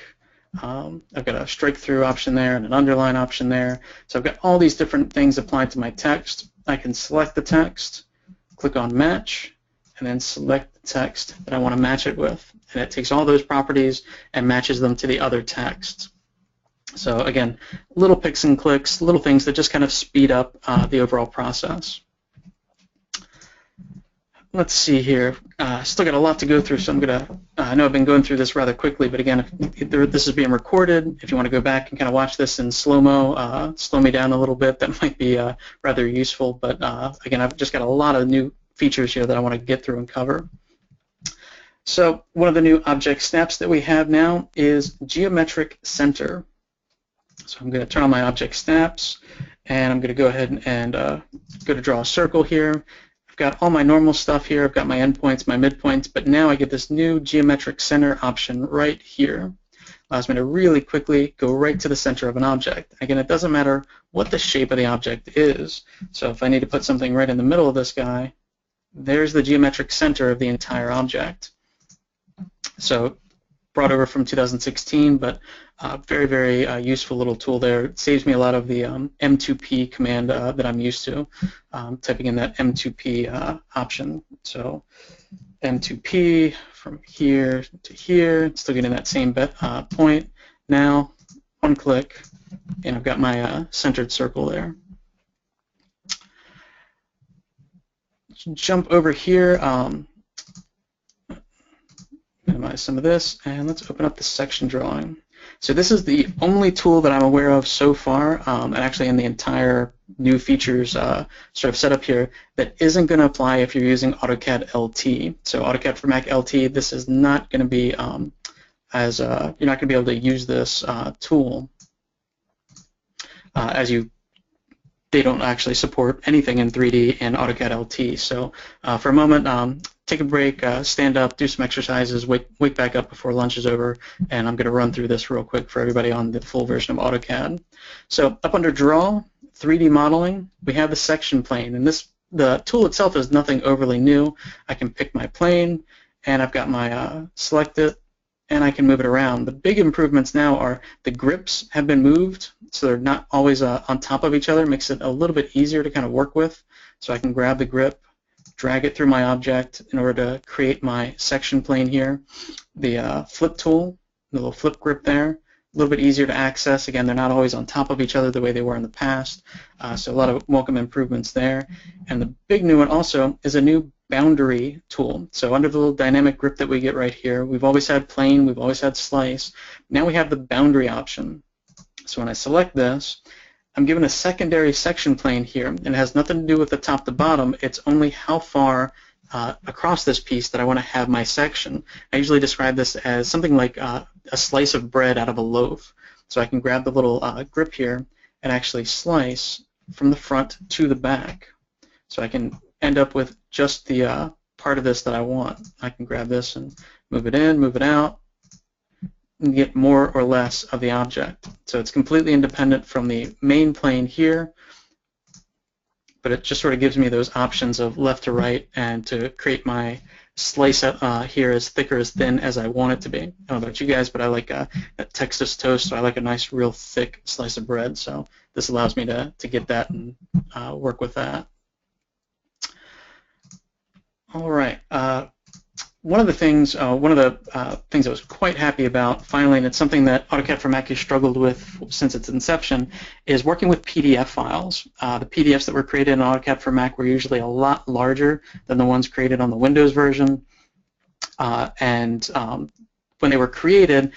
Um, I've got a strike through option there and an underline option there. So I've got all these different things applied to my text. I can select the text, click on match, and then select the text that I want to match it with. And it takes all those properties and matches them to the other text. So again, little picks and clicks, little things that just kind of speed up uh, the overall process. Let's see here. Uh, still got a lot to go through, so I'm going to, uh, I know I've been going through this rather quickly, but again, if, this is being recorded, if you want to go back and kind of watch this in slow-mo, uh, slow me down a little bit, that might be uh, rather useful. But uh, again, I've just got a lot of new features here that I want to get through and cover. So one of the new object snaps that we have now is geometric center. So I'm going to turn on my object snaps, and I'm going to go ahead and uh, go to draw a circle here. I've got all my normal stuff here. I've got my endpoints, my midpoints, but now I get this new geometric center option right here. Allows me to really quickly go right to the center of an object. Again, it doesn't matter what the shape of the object is. So if I need to put something right in the middle of this guy, there's the geometric center of the entire object. So brought over from 2016, but uh, very, very uh, useful little tool there. It saves me a lot of the um, M2P command uh, that I'm used to, um, typing in that M2P uh, option. So M2P from here to here, still getting that same uh, point. Now, one click, and I've got my uh, centered circle there. Jump over here. Um, minimize some of this, and let's open up the section drawing. So this is the only tool that I'm aware of so far, um, and actually in the entire new features uh, sort of setup here, that isn't going to apply if you're using AutoCAD LT. So AutoCAD for Mac LT, this is not going to be um, as uh, you're not going to be able to use this uh, tool uh, as you they don't actually support anything in 3D in AutoCAD LT. So uh, for a moment, um, take a break, uh, stand up, do some exercises, wake, wake back up before lunch is over, and I'm going to run through this real quick for everybody on the full version of AutoCAD. So up under Draw, 3D Modeling, we have the section plane, and this the tool itself is nothing overly new. I can pick my plane, and I've got my uh, select it, and I can move it around. The big improvements now are the grips have been moved, so they're not always uh, on top of each other. Makes it a little bit easier to kind of work with. So I can grab the grip, drag it through my object in order to create my section plane here. The uh, flip tool, the little flip grip there, a little bit easier to access. Again, they're not always on top of each other the way they were in the past, uh, so a lot of welcome improvements there. And the big new one also is a new boundary tool. So under the little dynamic grip that we get right here, we've always had plane, we've always had slice. Now we have the boundary option. So when I select this, I'm given a secondary section plane here, and it has nothing to do with the top to bottom. It's only how far uh, across this piece that I want to have my section. I usually describe this as something like uh, a slice of bread out of a loaf. So I can grab the little uh, grip here and actually slice from the front to the back. So I can end up with just the uh, part of this that I want. I can grab this and move it in, move it out, and get more or less of the object. So it's completely independent from the main plane here, but it just sort of gives me those options of left to right and to create my slice uh, here as thick or as thin as I want it to be. I don't know about you guys, but I like a, a Texas toast, so I like a nice, real thick slice of bread. So this allows me to, to get that and uh, work with that. All right. Uh, one of the things, uh, one of the uh, things I was quite happy about, finally, and it's something that AutoCAD for Mac has struggled with since its inception, is working with PDF files. Uh, the PDFs that were created in AutoCAD for Mac were usually a lot larger than the ones created on the Windows version, uh, and um, when they were created,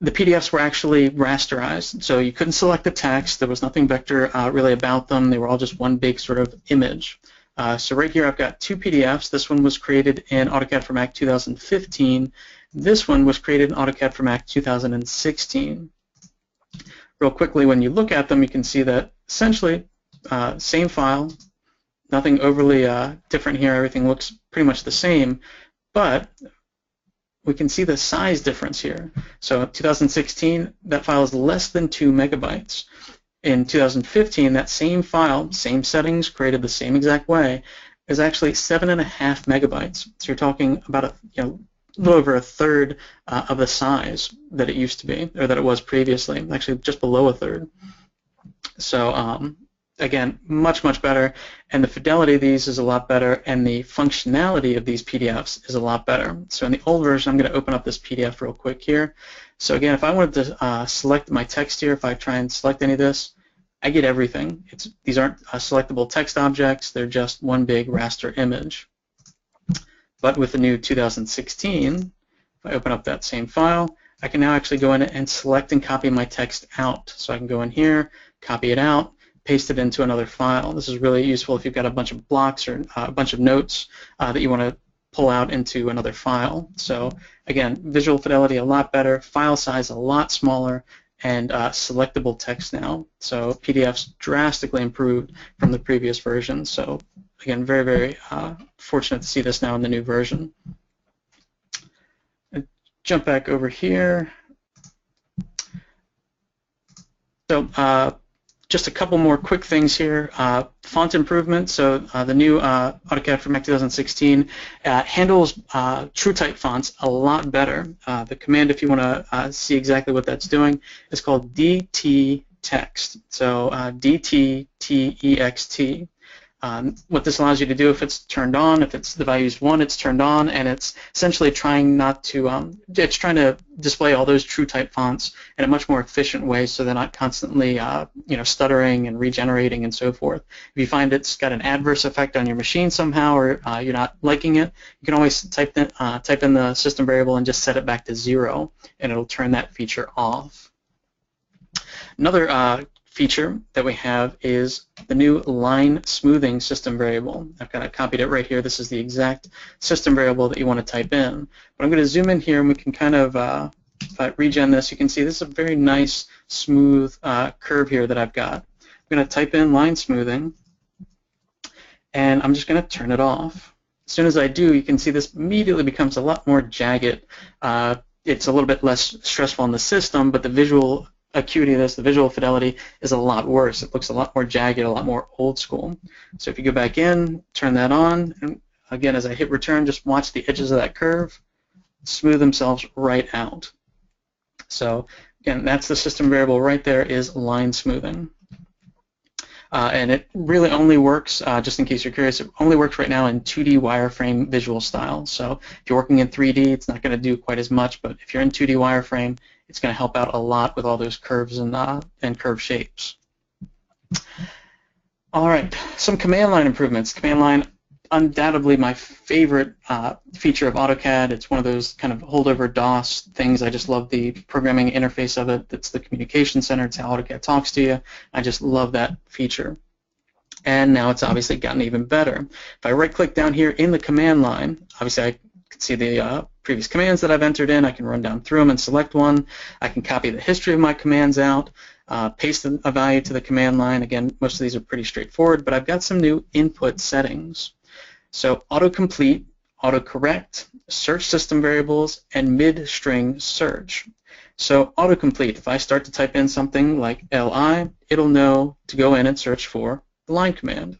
the PDFs were actually rasterized, so you couldn't select the text. There was nothing vector uh, really about them. They were all just one big sort of image. Uh, so right here I've got two PDFs. This one was created in AutoCAD for Mac 2015. This one was created in AutoCAD for Mac 2016. Real quickly, when you look at them, you can see that essentially uh, same file, nothing overly uh, different here. Everything looks pretty much the same, but we can see the size difference here. So 2016, that file is less than 2 megabytes in 2015, that same file, same settings, created the same exact way, is actually seven and a half megabytes. So you're talking about a you know, little over a third uh, of the size that it used to be, or that it was previously, actually just below a third. So um, again, much, much better, and the fidelity of these is a lot better, and the functionality of these PDFs is a lot better. So in the old version, I'm going to open up this PDF real quick here. So again, if I wanted to uh, select my text here, if I try and select any of this, I get everything. It's, these aren't uh, selectable text objects, they're just one big raster image. But with the new 2016, if I open up that same file, I can now actually go in and select and copy my text out. So I can go in here, copy it out, paste it into another file. This is really useful if you've got a bunch of blocks or uh, a bunch of notes uh, that you want to pull out into another file. So again, visual fidelity a lot better, file size a lot smaller, and uh, selectable text now. So PDFs drastically improved from the previous version. So again, very, very uh, fortunate to see this now in the new version. I jump back over here. So uh, just a couple more quick things here. Uh, font improvement. So uh, the new uh, AutoCAD for Mac 2016 uh, handles uh, TrueType fonts a lot better. Uh, the command, if you want to see exactly what that's doing, is called DT text. So DTTEXT. Um, what this allows you to do if it's turned on, if it's the value is 1, it's turned on, and it's essentially trying not to, um, it's trying to display all those true type fonts in a much more efficient way so they're not constantly, uh, you know, stuttering and regenerating and so forth. If you find it's got an adverse effect on your machine somehow or uh, you're not liking it, you can always type in, uh, type in the system variable and just set it back to 0, and it'll turn that feature off. Another uh, feature that we have is the new line smoothing system variable. I've got it copied it right here. This is the exact system variable that you want to type in. But I'm going to zoom in here and we can kind of, uh, if I regen this, you can see this is a very nice smooth uh, curve here that I've got. I'm going to type in line smoothing and I'm just going to turn it off. As soon as I do, you can see this immediately becomes a lot more jagged. Uh, it's a little bit less stressful on the system, but the visual acuity of this, the visual fidelity, is a lot worse. It looks a lot more jagged, a lot more old school. So if you go back in, turn that on, and again, as I hit return, just watch the edges of that curve smooth themselves right out. So again, that's the system variable right there is line smoothing. Uh, and it really only works, uh, just in case you're curious, it only works right now in 2D wireframe visual style. So if you're working in 3D, it's not going to do quite as much, but if you're in 2D wireframe, it's going to help out a lot with all those curves and, uh, and curve shapes. All right, some command line improvements. Command line, undoubtedly my favorite uh, feature of AutoCAD. It's one of those kind of holdover DOS things. I just love the programming interface of it. It's the communication center. It's how AutoCAD talks to you. I just love that feature. And now it's obviously gotten even better. If I right-click down here in the command line, obviously I can see the uh, previous commands that I've entered in. I can run down through them and select one. I can copy the history of my commands out, uh, paste a value to the command line. Again, most of these are pretty straightforward, but I've got some new input settings. So autocomplete, autocorrect, search system variables, and mid-string search. So autocomplete, if I start to type in something like li, it'll know to go in and search for the line command.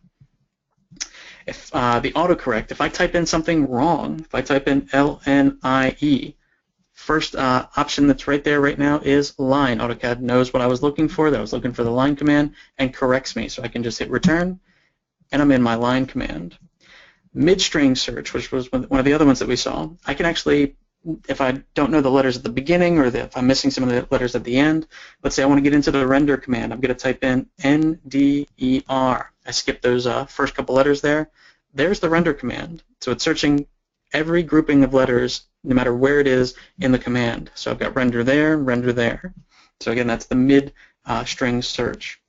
If uh, the autocorrect, if I type in something wrong, if I type in L-N-I-E, first uh, option that's right there right now is line. AutoCAD knows what I was looking for, that I was looking for the line command, and corrects me. So I can just hit return, and I'm in my line command. Mid-string search, which was one of the other ones that we saw, I can actually if I don't know the letters at the beginning or the, if I'm missing some of the letters at the end, let's say I want to get into the render command. I'm going to type in N-D-E-R. I skip those uh, first couple letters there. There's the render command. So it's searching every grouping of letters no matter where it is in the command. So I've got render there, render there. So again, that's the mid-string uh, search.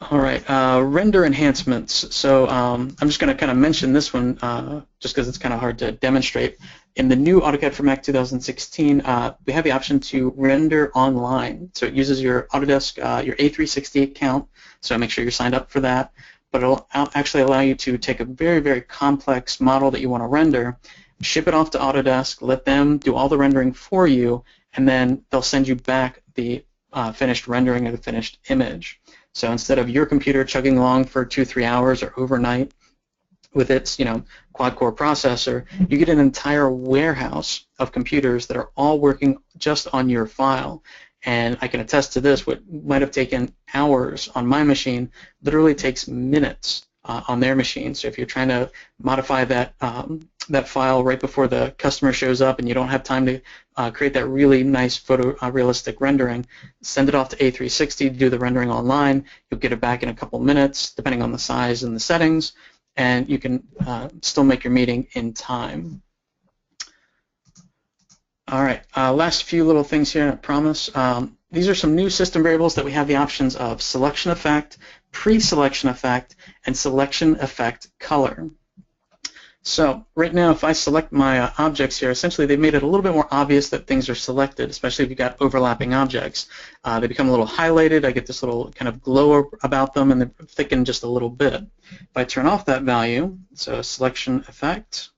All right, uh, render enhancements. So um, I'm just going to kind of mention this one uh, just because it's kind of hard to demonstrate. In the new AutoCAD for Mac 2016, uh, we have the option to render online. So it uses your Autodesk, uh, your A360 account, so make sure you're signed up for that. But it'll actually allow you to take a very, very complex model that you want to render, ship it off to Autodesk, let them do all the rendering for you, and then they'll send you back the uh, finished rendering of the finished image. So instead of your computer chugging along for two, three hours or overnight with its, you know, quad-core processor, you get an entire warehouse of computers that are all working just on your file. And I can attest to this, what might have taken hours on my machine literally takes minutes uh, on their machine. So if you're trying to modify that um, that file right before the customer shows up and you don't have time to uh, create that really nice photorealistic uh, rendering, send it off to A360 to do the rendering online. You'll get it back in a couple minutes, depending on the size and the settings, and you can uh, still make your meeting in time. All right, uh, last few little things here, I promise. Um, these are some new system variables that we have the options of selection effect, pre-selection effect, and selection effect color. So right now, if I select my uh, objects here, essentially they've made it a little bit more obvious that things are selected, especially if you've got overlapping objects. Uh, they become a little highlighted. I get this little kind of glow about them, and they thicken just a little bit. If I turn off that value, so selection effect,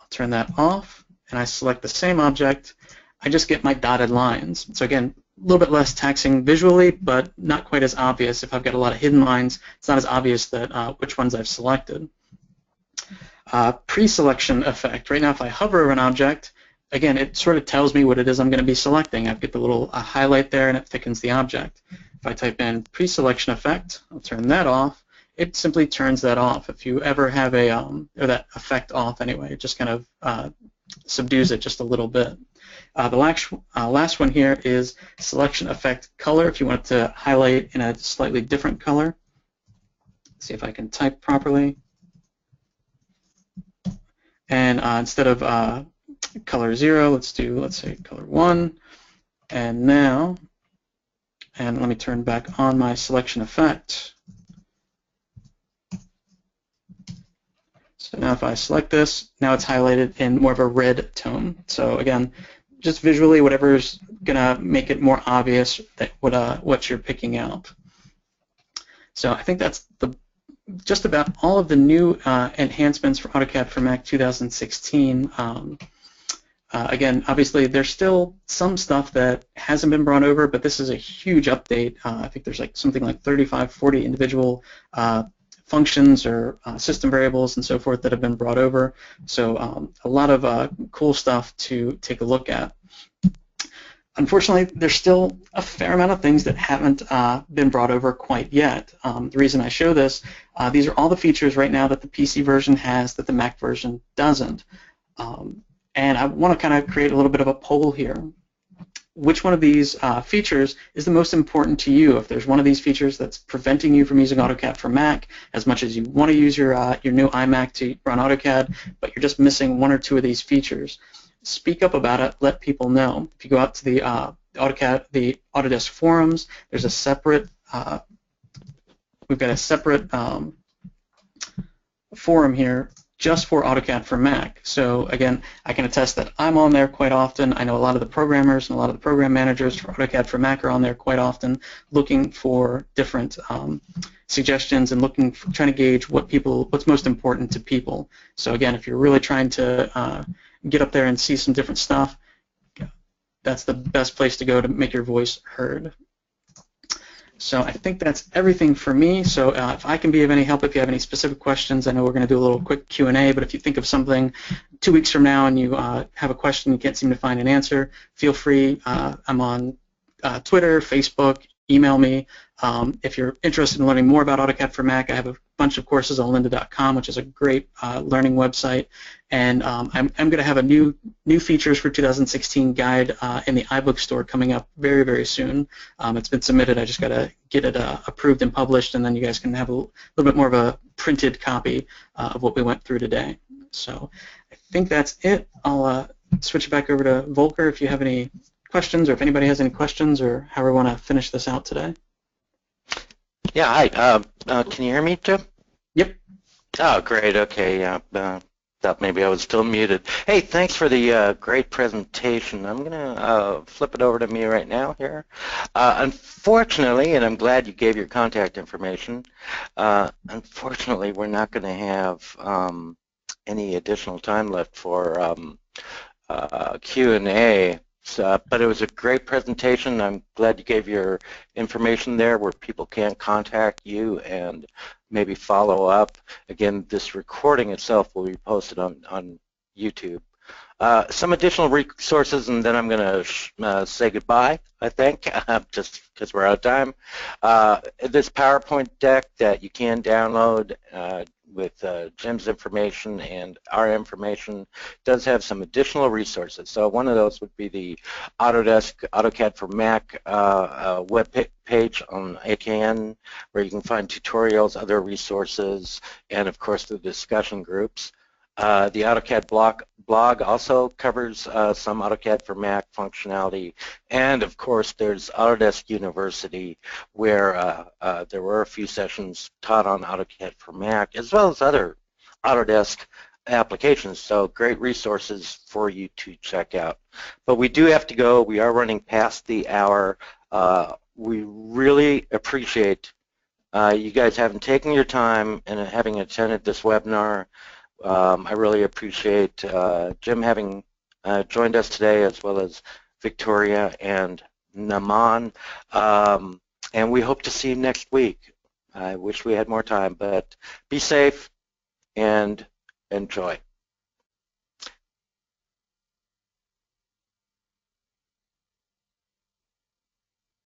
I'll turn that off, and I select the same object, I just get my dotted lines. So again, a little bit less taxing visually, but not quite as obvious. If I've got a lot of hidden lines, it's not as obvious that uh, which ones I've selected uh, pre-selection effect. Right now, if I hover over an object, again, it sort of tells me what it is I'm going to be selecting. I get the little uh, highlight there, and it thickens the object. If I type in pre-selection effect, I'll turn that off. It simply turns that off. If you ever have a, um, or that effect off anyway, it just kind of uh, subdues it just a little bit. Uh, the last, uh, last one here is selection effect color. If you want to highlight in a slightly different color, Let's see if I can type properly. And uh, instead of uh, color 0, let's do, let's say, color 1. And now, and let me turn back on my selection effect. So now if I select this, now it's highlighted in more of a red tone. So again, just visually, whatever's going to make it more obvious that what, uh, what you're picking out. So I think that's the just about all of the new uh, enhancements for AutoCAD for Mac 2016. Um, uh, again, obviously, there's still some stuff that hasn't been brought over, but this is a huge update. Uh, I think there's like something like 35, 40 individual uh, functions or uh, system variables and so forth that have been brought over. So um, a lot of uh, cool stuff to take a look at. Unfortunately, there's still a fair amount of things that haven't uh, been brought over quite yet. Um, the reason I show this, uh, these are all the features right now that the PC version has that the Mac version doesn't. Um, and I want to kind of create a little bit of a poll here. Which one of these uh, features is the most important to you? If there's one of these features that's preventing you from using AutoCAD for Mac as much as you want to use your, uh, your new iMac to run AutoCAD, but you're just missing one or two of these features, speak up about it, let people know. If you go out to the uh, AutoCAD, the Autodesk forums, there's a separate, uh, we've got a separate um, forum here just for AutoCAD for Mac. So again, I can attest that I'm on there quite often. I know a lot of the programmers and a lot of the program managers for AutoCAD for Mac are on there quite often, looking for different um, suggestions and looking, for, trying to gauge what people, what's most important to people. So again, if you're really trying to uh, get up there and see some different stuff, that's the best place to go to make your voice heard. So I think that's everything for me. So uh, if I can be of any help, if you have any specific questions, I know we're going to do a little quick Q&A, but if you think of something two weeks from now and you uh, have a question you can't seem to find an answer, feel free. Uh, I'm on uh, Twitter, Facebook, email me. Um, if you're interested in learning more about AutoCAD for Mac, I have a bunch of courses on lynda.com, which is a great uh, learning website. And um, I'm, I'm going to have a new new features for 2016 guide uh, in the iBook store coming up very, very soon. Um, it's been submitted. I just got to get it uh, approved and published, and then you guys can have a little bit more of a printed copy uh, of what we went through today. So I think that's it. I'll uh, switch it back over to Volker if you have any questions or if anybody has any questions or how we want to finish this out today. Yeah, hi. Uh, uh, can you hear me, Jim? Yep. Oh, great. Okay. Yeah. Uh, thought maybe I was still muted. Hey, thanks for the uh, great presentation. I'm going to uh, flip it over to me right now here. Uh, unfortunately, and I'm glad you gave your contact information, uh, unfortunately, we're not going to have um, any additional time left for um, uh, Q&A. So, but it was a great presentation. I'm glad you gave your information there where people can contact you and maybe follow up. Again, this recording itself will be posted on, on YouTube. Uh, some additional resources, and then I'm going to uh, say goodbye, I think, just because we're out of time. Uh, this PowerPoint deck that you can download uh, with uh, Jim's information and our information does have some additional resources. So one of those would be the Autodesk AutoCAD for Mac uh, uh, web page on AKN where you can find tutorials, other resources, and of course the discussion groups. Uh, the AutoCAD blog, blog also covers uh, some AutoCAD for Mac functionality, and of course there's Autodesk University, where uh, uh, there were a few sessions taught on AutoCAD for Mac, as well as other Autodesk applications. So great resources for you to check out. But we do have to go. We are running past the hour. Uh, we really appreciate you guys having taken your time and having attended this webinar. Um, I really appreciate uh, Jim having uh, joined us today as well as Victoria and Naman. Um, and we hope to see you next week. I wish we had more time, but be safe and enjoy.